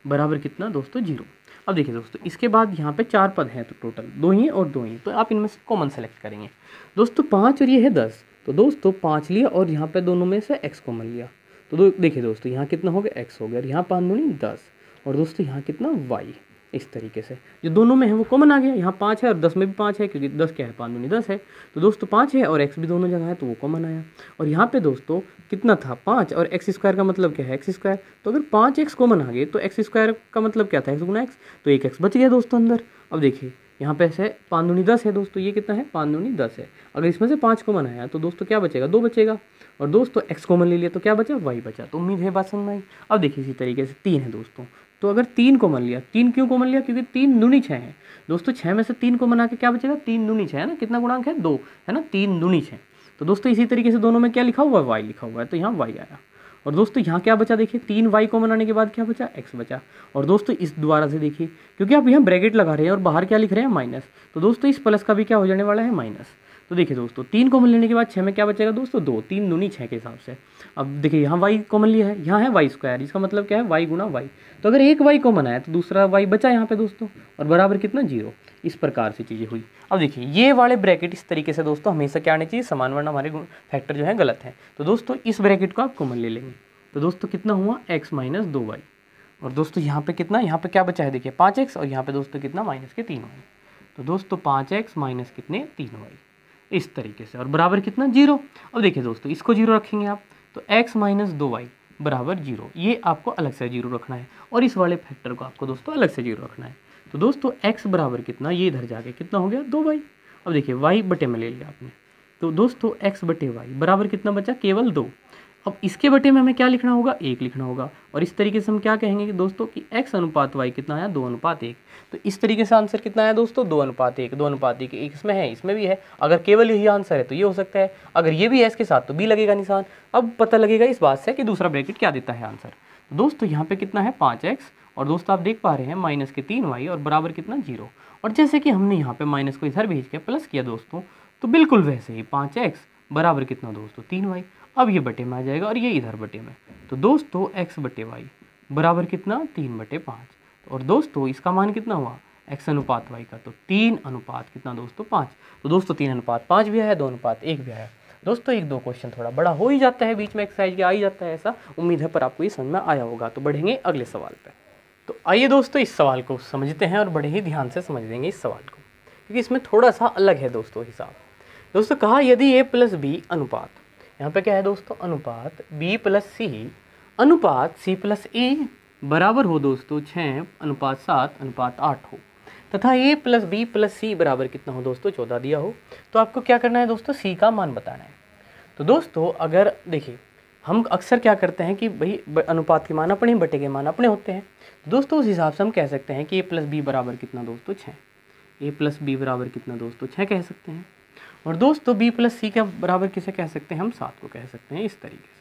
S1: बराबर कितना? दोस्तों, ज़ीरो। अब देखिए दोस्तों, इसके बाद यहाँ पे चार पद हैं तो टोटल दो ही और दो ही तो आप इनमें से कॉमन सेलेक्ट करेंगे। दोस्तों, पाँच और ये है दस। तो दोस्तों, पाँच लिया और यहाँ पे दोनों में से एक्स कॉमन लिया। तो दो देखिए दोस्तों, यहाँ कितना हो गया? एक्स हो गया। और यहाँ पाँच दूनी दस। और दोस्तों, यहाँ कितना? वाई इस तरीके से। जो दोनों में है वो कॉमन आ गया। यहाँ पाँच है और दस में भी पाँच है, क्योंकि दस क्या है? पाँच दूनी दस है। तो दोस्तों पाँच है और एक्स भी दोनों जगह है तो वो कॉमन आया। और यहाँ पे दोस्तों कितना था? पाँच। और एक्स स्क्वायर का मतलब क्या है? एक्स स्क्वायर तो अगर पाँच एक्स कॉमन आ गए तो एक्स स्क्वायर का मतलब क्या था? एक्स गुना एक्स तो एक एक्स बच गया दोस्तों अंदर। अब देखिए, यहाँ पे ऐसे पाँच दूनी दस है दोस्तों। ये कितना है? पाँच दूनी दस है। अगर इसमें से पाँच कॉमन आया तो दोस्तों क्या बचेगा? दो बचेगा। और दोस्तों एक्स कॉमन ले लिया तो क्या बचा? वाई बचा। तो उम्मीद है बात समझ में आई। अब देखिए इसी तरीके से तीन है दोस्तों। तो अगर तीन को मन लिया, तीन क्यों को मन लिया? क्योंकि तीन दूनी छः हैं। दोस्तों छः में से तीन को मना के क्या बचेगा? तीन दूनी छः है ना? कितना गुणांक है? दो, है ना? तीन दूनी छः तो दोस्तों, इसी तरीके से दोनों में क्या लिखा हुआ है? वाई लिखा हुआ है। तो यहाँ वाई आया। और दोस्तों, यहाँ क्या बचा? देखिए, तीन वाई को मनाने के बाद क्या बचा? एक्स बचा। और दोस्तों, इस द्वारा से देखिए, क्योंकि आप यहाँ ब्रैकेट लगा रहे हैं और बाहर क्या लिख रहे हैं? माइनस तो दोस्तों, इस प्लस का भी क्या हो जाने वाला है? माइनस तो देखिए दोस्तों, तीन कॉमन लेने के बाद छः में क्या बचेगा दोस्तों? दो, तीन दूनी छः के हिसाब से। अब देखिए, यहाँ वाई कॉमन लिया है, यहाँ है वाई स्क्वायर इसका मतलब क्या है? वाई गुना वाई तो अगर एक वाई कॉमन आया तो दूसरा वाई बचा यहाँ पे दोस्तों, और बराबर कितना? ज़ीरो। इस प्रकार से चीज़ें हुई। अब देखिए, ये वाले ब्रैकेट इस तरीके से दोस्तों हमेशा क्या आने चाहिए? समान वर्ण हमारे फैक्टर जो है, गलत है। तो दोस्तों, इस ब्रैकेट को आप कॉमन ले लेंगे। तो दोस्तों, कितना हुआ? एक्स माइनस दो वाई और दोस्तों, यहाँ पे कितना? यहाँ पे क्या बचा है? देखिए, पाँच एक्स और यहाँ पे दोस्तों कितना? माइनस के तीन वाई तो दोस्तों, पाँच एक्स माइनस कितने? तीन वाई इस तरीके से। और बराबर कितना? ज़ीरो। अब देखिए दोस्तों, इसको ज़ीरो रखेंगे आप तो एक्स माइनस दो वाई बराबर ज़ीरो। ये आपको अलग से ज़ीरो रखना है और इस वाले फैक्टर को आपको दोस्तों अलग से ज़ीरो रखना है। तो दोस्तों एक्स बराबर कितना? ये इधर जाके कितना हो गया? दो वाई अब देखिए वाई बटे में ले लिया आपने। तो दोस्तों एक्स बटे वाई बराबर कितना बचा? केवल दो। अब इसके बटे में हमें क्या लिखना होगा? एक लिखना होगा। और इस तरीके से हम क्या कहेंगे कि दोस्तों कि x अनुपात y कितना आया दो अनुपात एक। तो इस तरीके से आंसर कितना आया दोस्तों? दो अनुपात एक। दो अनुपात एक एक इसमें है, इसमें भी है। अगर केवल यही आंसर है तो ये हो सकता है। अगर ये भी है इसके साथ तो बी लगेगा निशान। अब पता लगेगा इस बात से कि दूसरा ब्रैकेट क्या देता है आंसर तो दोस्तों यहाँ पे कितना है? पाँच एक्स और दोस्तों आप देख पा रहे हैं माइनस के तीन वाई और बराबर कितना? ज़ीरो और जैसे कि हमने यहाँ पे माइनस को इधर भेज के प्लस किया दोस्तों तो बिल्कुल वैसे ही पाँच एक्स बराबर कितना दोस्तों? तीन वाई अब ये बटे में आ जाएगा और ये इधर बटे में। तो दोस्तों एक्स बटे वाई बराबर कितना? तीन बटे पाँच। और दोस्तों, इसका मान कितना हुआ? एक्स अनुपात वाई का। तो तीन अनुपात कितना दोस्तों? पाँच। तो दोस्तों, तीन अनुपात पाँच भी आया, दो अनुपात एक भी आया। दोस्तों, एक दो क्वेश्चन थोड़ा बड़ा हो ही जाता है, बीच में एक्सरसाइज के आ ही जाता है ऐसा। उम्मीद है पर आपको ये समझ में आया होगा। तो बढ़ेंगे अगले सवाल पर तो आइए दोस्तों, इस सवाल को समझते हैं और बड़े ही ध्यान से समझ लेंगे इस सवाल को। क्योंकि इसमें थोड़ा सा अलग है दोस्तों, हिसाब। दोस्तों, कहा यदि ए प्लस बी अनुपात यहाँ पे क्या है दोस्तों? अनुपात b प्लस सी अनुपात c प्लस ए बराबर हो दोस्तों छः अनुपात सात, अनुपात आठ हो। तथा a plus b plus c बराबर कितना हो दोस्तों? चौदह दिया हो। तो आपको क्या करना है दोस्तों? C का मान बताना है। तो दोस्तों, अगर देखिए, हम अक्सर क्या करते हैं कि भाई अनुपात के मान अपने, बटे के मान अपने होते हैं। दोस्तों, उस हिसाब से हम कह सकते हैं कि ए प्लस बी बराबर कितना दोस्तों? छः ए प्लस बी बराबर कितना दोस्तों? छः कह सकते हैं। और दोस्तों बी प्लस सी के बराबर किसे कह सकते हैं? हम सात को कह सकते हैं इस तरीके से।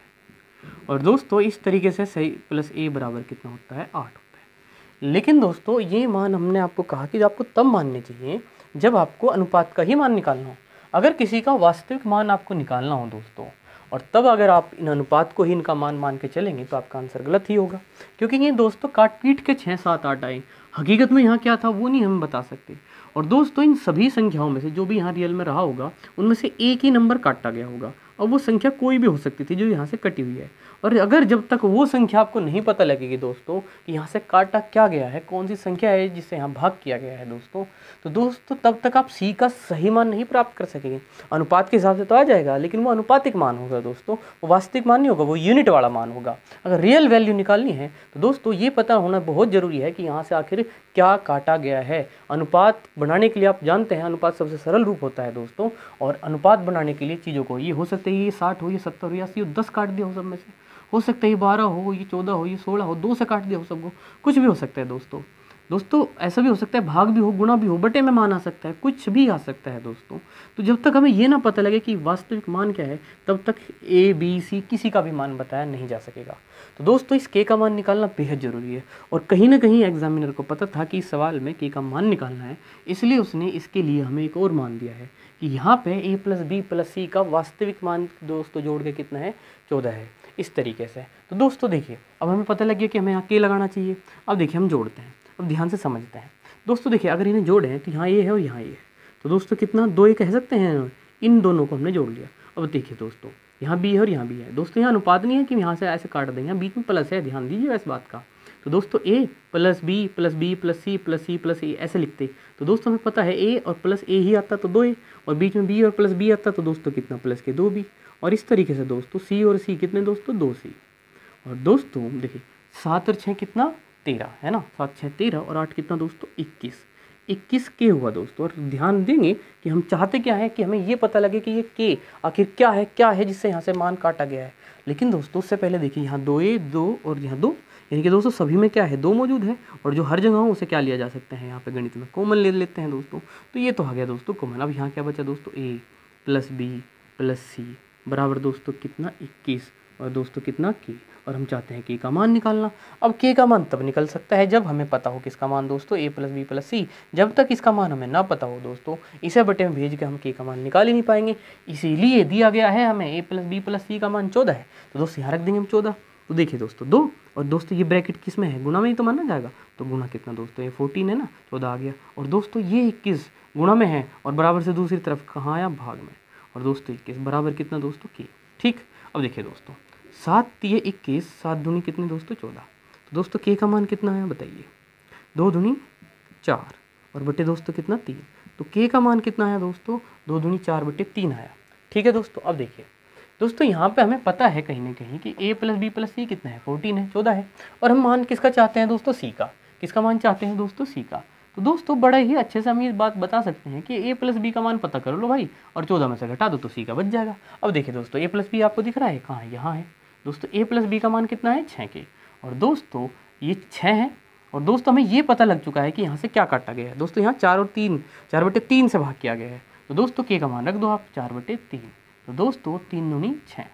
S1: और दोस्तों, इस तरीके से सही प्लस ए बराबर कितना होता है? आठ होता है। लेकिन दोस्तों, ये मान हमने आपको कहा कि आपको तब मानने चाहिए जब आपको अनुपात का ही मान निकालना हो। अगर किसी का वास्तविक मान आपको निकालना हो दोस्तों, और तब अगर आप इन अनुपात को ही इनका मान मान के चलेंगे तो आपका आंसर गलत ही होगा। क्योंकि ये दोस्तों काट पीट के छः सात, आठ आए। हकीकत में यहाँ क्या था, वो नहीं हम बता सकते। और दोस्तों, इन सभी संख्याओं में से जो भी यहाँ रियल में रहा होगा, उनमें से एक ही नंबर काटा गया होगा। और वो संख्या कोई भी हो सकती थी जो यहाँ से कटी हुई है। और अगर जब तक वो संख्या आपको नहीं पता लगेगी दोस्तों कि यहाँ से काटा क्या गया है, कौन सी संख्या है जिससे यहाँ भाग किया गया है दोस्तों तो दोस्तों तब तक आप सी का सही मान नहीं प्राप्त कर सकेंगे। अनुपात के हिसाब से तो आ जाएगा, लेकिन वो अनुपातिक मान होगा दोस्तों, वो वास्तविक मान नहीं होगा, वो यूनिट वाला मान होगा। अगर रियल वैल्यू निकालनी है तो दोस्तों ये पता होना बहुत ज़रूरी है कि यहाँ से आखिर क्या काटा गया है। अनुपात बनाने के लिए आप जानते हैं, अनुपात सबसे सरल रूप होता है दोस्तों, और अनुपात बनाने के लिए चीज़ों को ये हो सकता है, ये साठ हो, ये सत्तर हो, या अस्सी हो, दस काट दिया हो सब में से। हो सकता है ये बारह हो, ये चौदह हो, ये सोलह हो, दो से काट दिया हो सबको। कुछ भी हो सकता है दोस्तों। दोस्तों, ऐसा भी हो सकता है, भाग भी हो, गुणा भी हो, बटे में मान आ सकता है, कुछ भी आ सकता है दोस्तों। तो जब तक हमें ये ना पता लगे कि वास्तविक मान क्या है, तब तक ए बी सी किसी का भी मान बताया नहीं जा सकेगा। तो दोस्तों, इस के का मान निकालना बेहद ज़रूरी है और कहीं ना कहीं एग्जामिनर को पता था कि इस सवाल में के का मान निकालना है, इसलिए उसने इसके लिए हमें एक और मान दिया है। यहाँ पे a plus b plus c का वास्तविक मान दोस्तों जोड़ के कितना है? चौदह है। इस तरीके से। तो दोस्तों देखिए, अब हमें पता लग गया कि हमें यहाँ के लगाना चाहिए। अब देखिए, हम जोड़ते हैं। अब ध्यान से समझते हैं। दोस्तों देखिए, अगर इन्हें जोड़े तो यहाँ ये है और यहाँ ये है। तो दोस्तों कितना? दो ये कह सकते हैं? इन दोनों को हमने जोड़ लिया। अब देखिए दोस्तों, यहाँ बी है और यहाँ बी है। दोस्तों, यहाँ अनुपात नहीं है कि यहाँ से ऐसे काट देंगे। बीच में प्लस है। ध्यान दीजिए इस बात का। तो दोस्तों a plus b plus b plus c plus c plus a ऐसे लिखते तो दोस्तों हमें पता है ए और प्लस ए ही आता तो दो ए और बीच में बी और प्लस बी आता तो दोस्तों कितना प्लस के दो बी और इस तरीके से दोस्तों सी और सी कितने दोस्तों? दो सी और दोस्तों, देखिए, सात और छः कितना? तेरह, है ना? सात छः तेरह और आठ कितना दोस्तों? इक्कीस। इक्कीस के हुआ दोस्तों, और ध्यान देंगे कि हम चाहते क्या है कि हमें ये पता लगे कि ये के आखिर क्या है क्या है जिससे यहाँ से मान काटा गया है। लेकिन दोस्तों, उससे पहले देखिए, यहाँ दो ए दो और यहाँ दो यानी कि दोस्तों, सभी में क्या है? दो मौजूद है और जो हर जगह हो, उसे क्या लिया जा सकता है? यहाँ पे गणित में कॉमन ले लेते हैं दोस्तों। तो ये तो आ गया दोस्तों कॉमन। अब यहाँ क्या बचा दोस्तों? A plus b plus c बराबर दोस्तों कितना? इक्कीस। और दोस्तों कितना? के और हम चाहते हैं के का मान निकालना। अब के का मान तब निकल सकता है जब हमें पता हो किसका मान दोस्तों? A plus b plus c जब तक इसका मान हमें ना पता हो दोस्तों, इसे बटे में भेज के हम के का मान निकाल ही नहीं पाएँगे। इसीलिए दिया गया है हमें a plus b plus c का मान चौदह है। तो दोस्तों यहाँ रख देंगे हम चौदह। तो देखिए दोस्तों, दो और दोस्तों, ये ब्रैकेट किसमें है? गुणा में ही तो माना जाएगा। तो गुणा कितना दोस्तों? ये फोर्टीन है ना? चौदह आ गया। और दोस्तों, ये इक्कीस गुणा में है और बराबर से दूसरी तरफ़ कहाँ आया भाग में। और दोस्तों, इक्कीस बराबर कितना दोस्तों? के ठीक? अब देखिए दोस्तों, सात ये इक्कीस, सात दूनी कितने दोस्तों? चौदह। तो दोस्तों के का मान कितना है? बताइए। दो दूनी चार और बटे दोस्तों कितना? तीन। तो के का मान कितना आया दोस्तों? दो दूनी चार बटे तीन आया। ठीक है दोस्तों, अब देखिए। दोस्तों, यहाँ पे हमें पता है कहीं ना कहीं कि a plus b plus c कितना है? फोर्टीन है, चौदह है। और हम मान किसका चाहते हैं दोस्तों? सी का। किसका मान चाहते हैं दोस्तों? सी का। तो दोस्तों, बड़े ही अच्छे से हम ये बात बता सकते हैं कि ए प्लस बी का मान पता कर लो भाई और चौदह में से घटा दो तो सी का बच जाएगा। अब देखिए दोस्तों ए प्लस बी आपको दिख रहा है कहाँ है? यहाँ है। दोस्तों ए प्लस बी का मान कितना है? छः के। और दोस्तों, ये छः है और दोस्तों, हमें ये पता लग चुका है कि यहाँ से क्या काटा गया है। दोस्तों, यहाँ चार और तीन, चार बटे तीन से भाग किया गया है। तो दोस्तों के का मान रख दो आप, चार बटे तीन। तो दोस्तों, तीन दूनी छः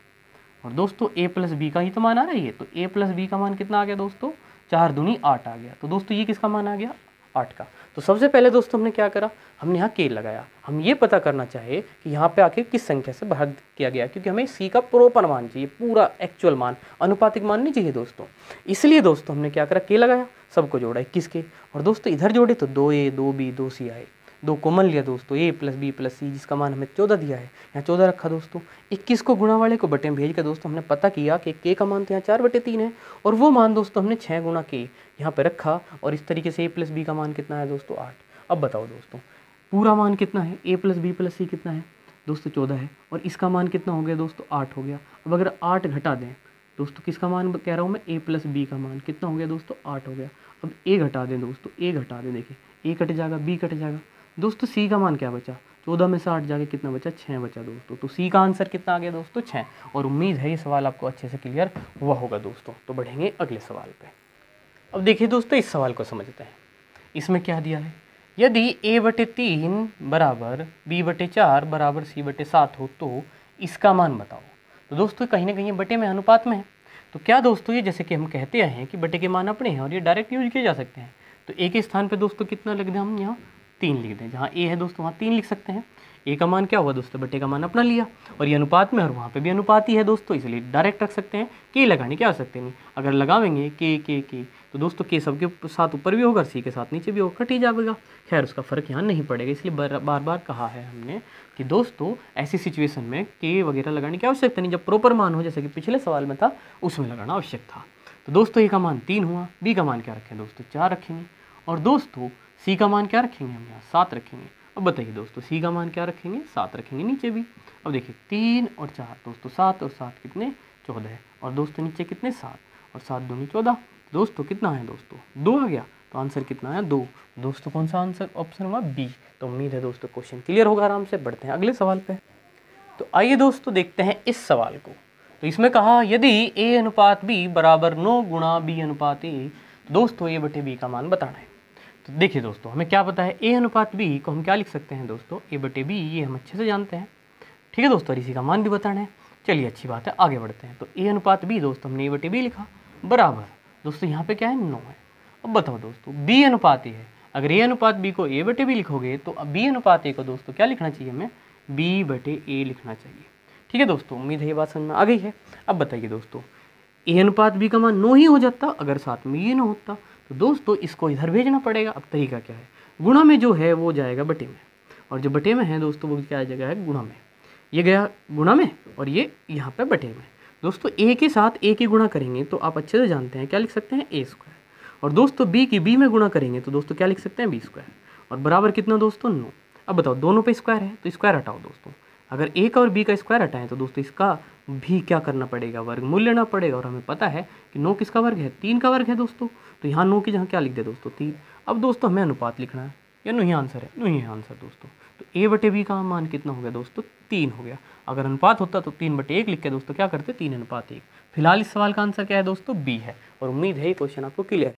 S1: और दोस्तों ए प्लस बी का ही तो मान आ रहा है ये। तो ए प्लस बी का मान कितना आ गया दोस्तों? चार दूनी आठ आ गया। तो दोस्तों, ये किसका मान आ गया? आठ का। तो सबसे पहले दोस्तों, हमने क्या करा? हमने यहाँ के लगाया। हम ये पता करना चाहे कि यहाँ पे आखिर किस संख्या से भाग किया गया क्योंकि हमें सी का प्रोपर मान चाहिए, पूरा एक्चुअल मान अनुपातिक मान नहीं चाहिए दोस्तों। इसलिए दोस्तों, हमने क्या करा? के लगाया। सबको जोड़ा इक्कीस के और दोस्तों, इधर जोड़े तो दो ए दो बी दो सी आए। दो कॉमन लिया दोस्तों a plus b plus c जिसका मान हमें चौदह दिया है। यहाँ चौदह रखा दोस्तों। इक्कीस को गुणा वाले को बटे में भेज कर दोस्तों, हमने पता किया कि के का मान तो यहाँ चार बटे तीन है, और वो मान दोस्तों हमने छः गुणा के यहाँ पर रखा, और इस तरीके से ए प्लस बी का मान कितना है दोस्तों? आठ। अब बताओ दोस्तों, पूरा मान कितना है? A plus b plus c कितना है? दोस्तों चौदह है, और इसका मान कितना हो गया दोस्तों? आठ हो गया। अब अगर आठ घटा दें, दोस्तों किसका मान कह रहा हूँ मैं? ए प्लस बी का मान। कितना हो गया दोस्तों? आठ हो गया। अब ए घटा दें दोस्तों ए घटा दें, देखिए। ए कट जाएगा बी कट जाएगा। दोस्तों सी का मान क्या बचा? चौदह में से आठ जाके कितना बचा? छः बचा दोस्तों। तो सी का आंसर कितना आ गया दोस्तों? छः और उम्मीद है ये सवाल आपको अच्छे से क्लियर हुआ होगा दोस्तों। तो बढ़ेंगे अगले सवाल पे। अब देखिए दोस्तों, इस सवाल को समझते हैं। इसमें क्या दिया है? यदि ए बटे तीन बराबर बी बटे चार बराबर सी बटे सात हो तो इसका मान बताओ। तो दोस्तों, कहीं ना कहीं बटे में अनुपात में है। तो क्या दोस्तों, ये जैसे कि हम कहते हैं कि बटे के मान अपने हैं और ये डायरेक्ट यूज़ किए जा सकते हैं। तो ए के स्थान पे दोस्तों कितना लग दें हम यहाँ? तीन लिख दें। जहाँ ए है दोस्तों, वहाँ तीन लिख सकते हैं। ए का मान क्या हुआ दोस्तों? बटे का मान अपना लिया। और ये अनुपात में और वहाँ पे भी अनुपात ही है दोस्तों, इसलिए डायरेक्ट रख सकते हैं। के लगाने की आवश्यकता नहीं। अगर लगावेंगे के के के तो दोस्तों के सबके साथ ऊपर भी होगा सी के साथ नीचे भी होगा, कट ही जाएगा। खैर, उसका फ़र्क यहाँ नहीं पड़ेगा, इसलिए बार बार बार कहा है हमने कि दोस्तों, ऐसी सिचुएशन में के वगैरह लगाने की आवश्यकता नहीं। जब प्रॉपर मान हो, जैसे कि पिछले सवाल में था, उसमें लगाना आवश्यक था। तो दोस्तों ए का मान तीन हुआ। बी का मान क्या रखें दोस्तों? चार रखेंगे। और दोस्तों सी का मान क्या रखेंगे हम यहाँ? सात रखेंगे। अब बताइए दोस्तों, सी का मान क्या रखेंगे? सात रखेंगे नीचे भी। अब देखिए, तीन और चार, दोस्तों सात और सात कितने? चौदह और दोस्तों नीचे कितने? सात। और सात दूनी चौदह। दोस्तों कितना है दोस्तों? दो आ गया। तो आंसर कितना है? दो। दोस्तों कौन सा आंसर ऑप्शन हुआ? बी। तो उम्मीद है दोस्तों क्वेश्चन क्लियर होगा आराम से। बढ़ते हैं अगले सवाल पे। तो आइए दोस्तों देखते हैं इस सवाल को। तो इसमें कहा, यदि ए अनुपात बी बराबर नौ गुणा बी अनुपात ए, दोस्तों ए बटे बी का मान बताना है। तो देखिए दोस्तों, हमें क्या पता है? ए अनुपात बी को हम क्या लिख सकते हैं दोस्तों? ए बटे बी ये हम अच्छे से जानते हैं। ठीक है दोस्तों, और इसी का मान भी बताना है। चलिए, अच्छी बात है, आगे बढ़ते हैं। तो ए अनुपात बी दोस्तों, हमने ए बटे बी लिखा। बराबर। दोस्तों, यहाँ पे क्या है? नौ है। अब बताओ दोस्तों बी अनुपात ए है। अगर ए अनुपात बी को ए बटे बी लिखोगे तो अब बी अनुपात ए को दोस्तों क्या लिखना चाहिए हमें? बी बटे ए लिखना चाहिए। ठीक है दोस्तों, उम्मीद है ये बात समझ में आ गई है। अब बताइए दोस्तों ए अनुपात बी का मान नौ ही हो जाता, अगर साथ में ये ना होता तो दोस्तों, इसको इधर भेजना पड़ेगा। अब तरीका क्या है? गुणा में जो है, वो जाएगा बटे में। और जो बटे में है दोस्तों, वो क्या जगह है? गुणा में। ये गया गुणा में और ये यहाँ पर बटे में। दोस्तों ए के साथ ए की गुणा करेंगे तो आप अच्छे से जानते हैं, क्या लिख सकते हैं? ए स्क्वायर और दोस्तों बी की बी में गुणा करेंगे तो दोस्तों, क्या लिख सकते हैं? बी स्क्वायर और बराबर कितना दोस्तों? नौ। अब बताओ, दोनों पे स्क्वायर है तो स्क्वायर हटाओ दोस्तों। अगर ए का और बी का स्क्वायर हटाएँ तो दोस्तों, इसका भी क्या करना पड़ेगा? वर्ग मूल लेना पड़ेगा और हमें पता है कि नौ किसका वर्ग है? तीन का वर्ग है दोस्तों। तो यहाँ नौ की जहाँ क्या लिख दे दोस्तों? तीन। अब दोस्तों हमें अनुपात लिखना है। या नहीं आंसर है। नहीं है आंसर दोस्तों। तो ए बटे बी का मान कितना हो गया दोस्तों? तीन हो गया। अगर अनुपात होता तो तीन बटे एक लिख के दोस्तों क्या करते? तीन अनुपात एक। फ़िलहाल इस सवाल का आंसर क्या है दोस्तों? बी है। और उम्मीद है ये क्वेश्चन आपको क्लियर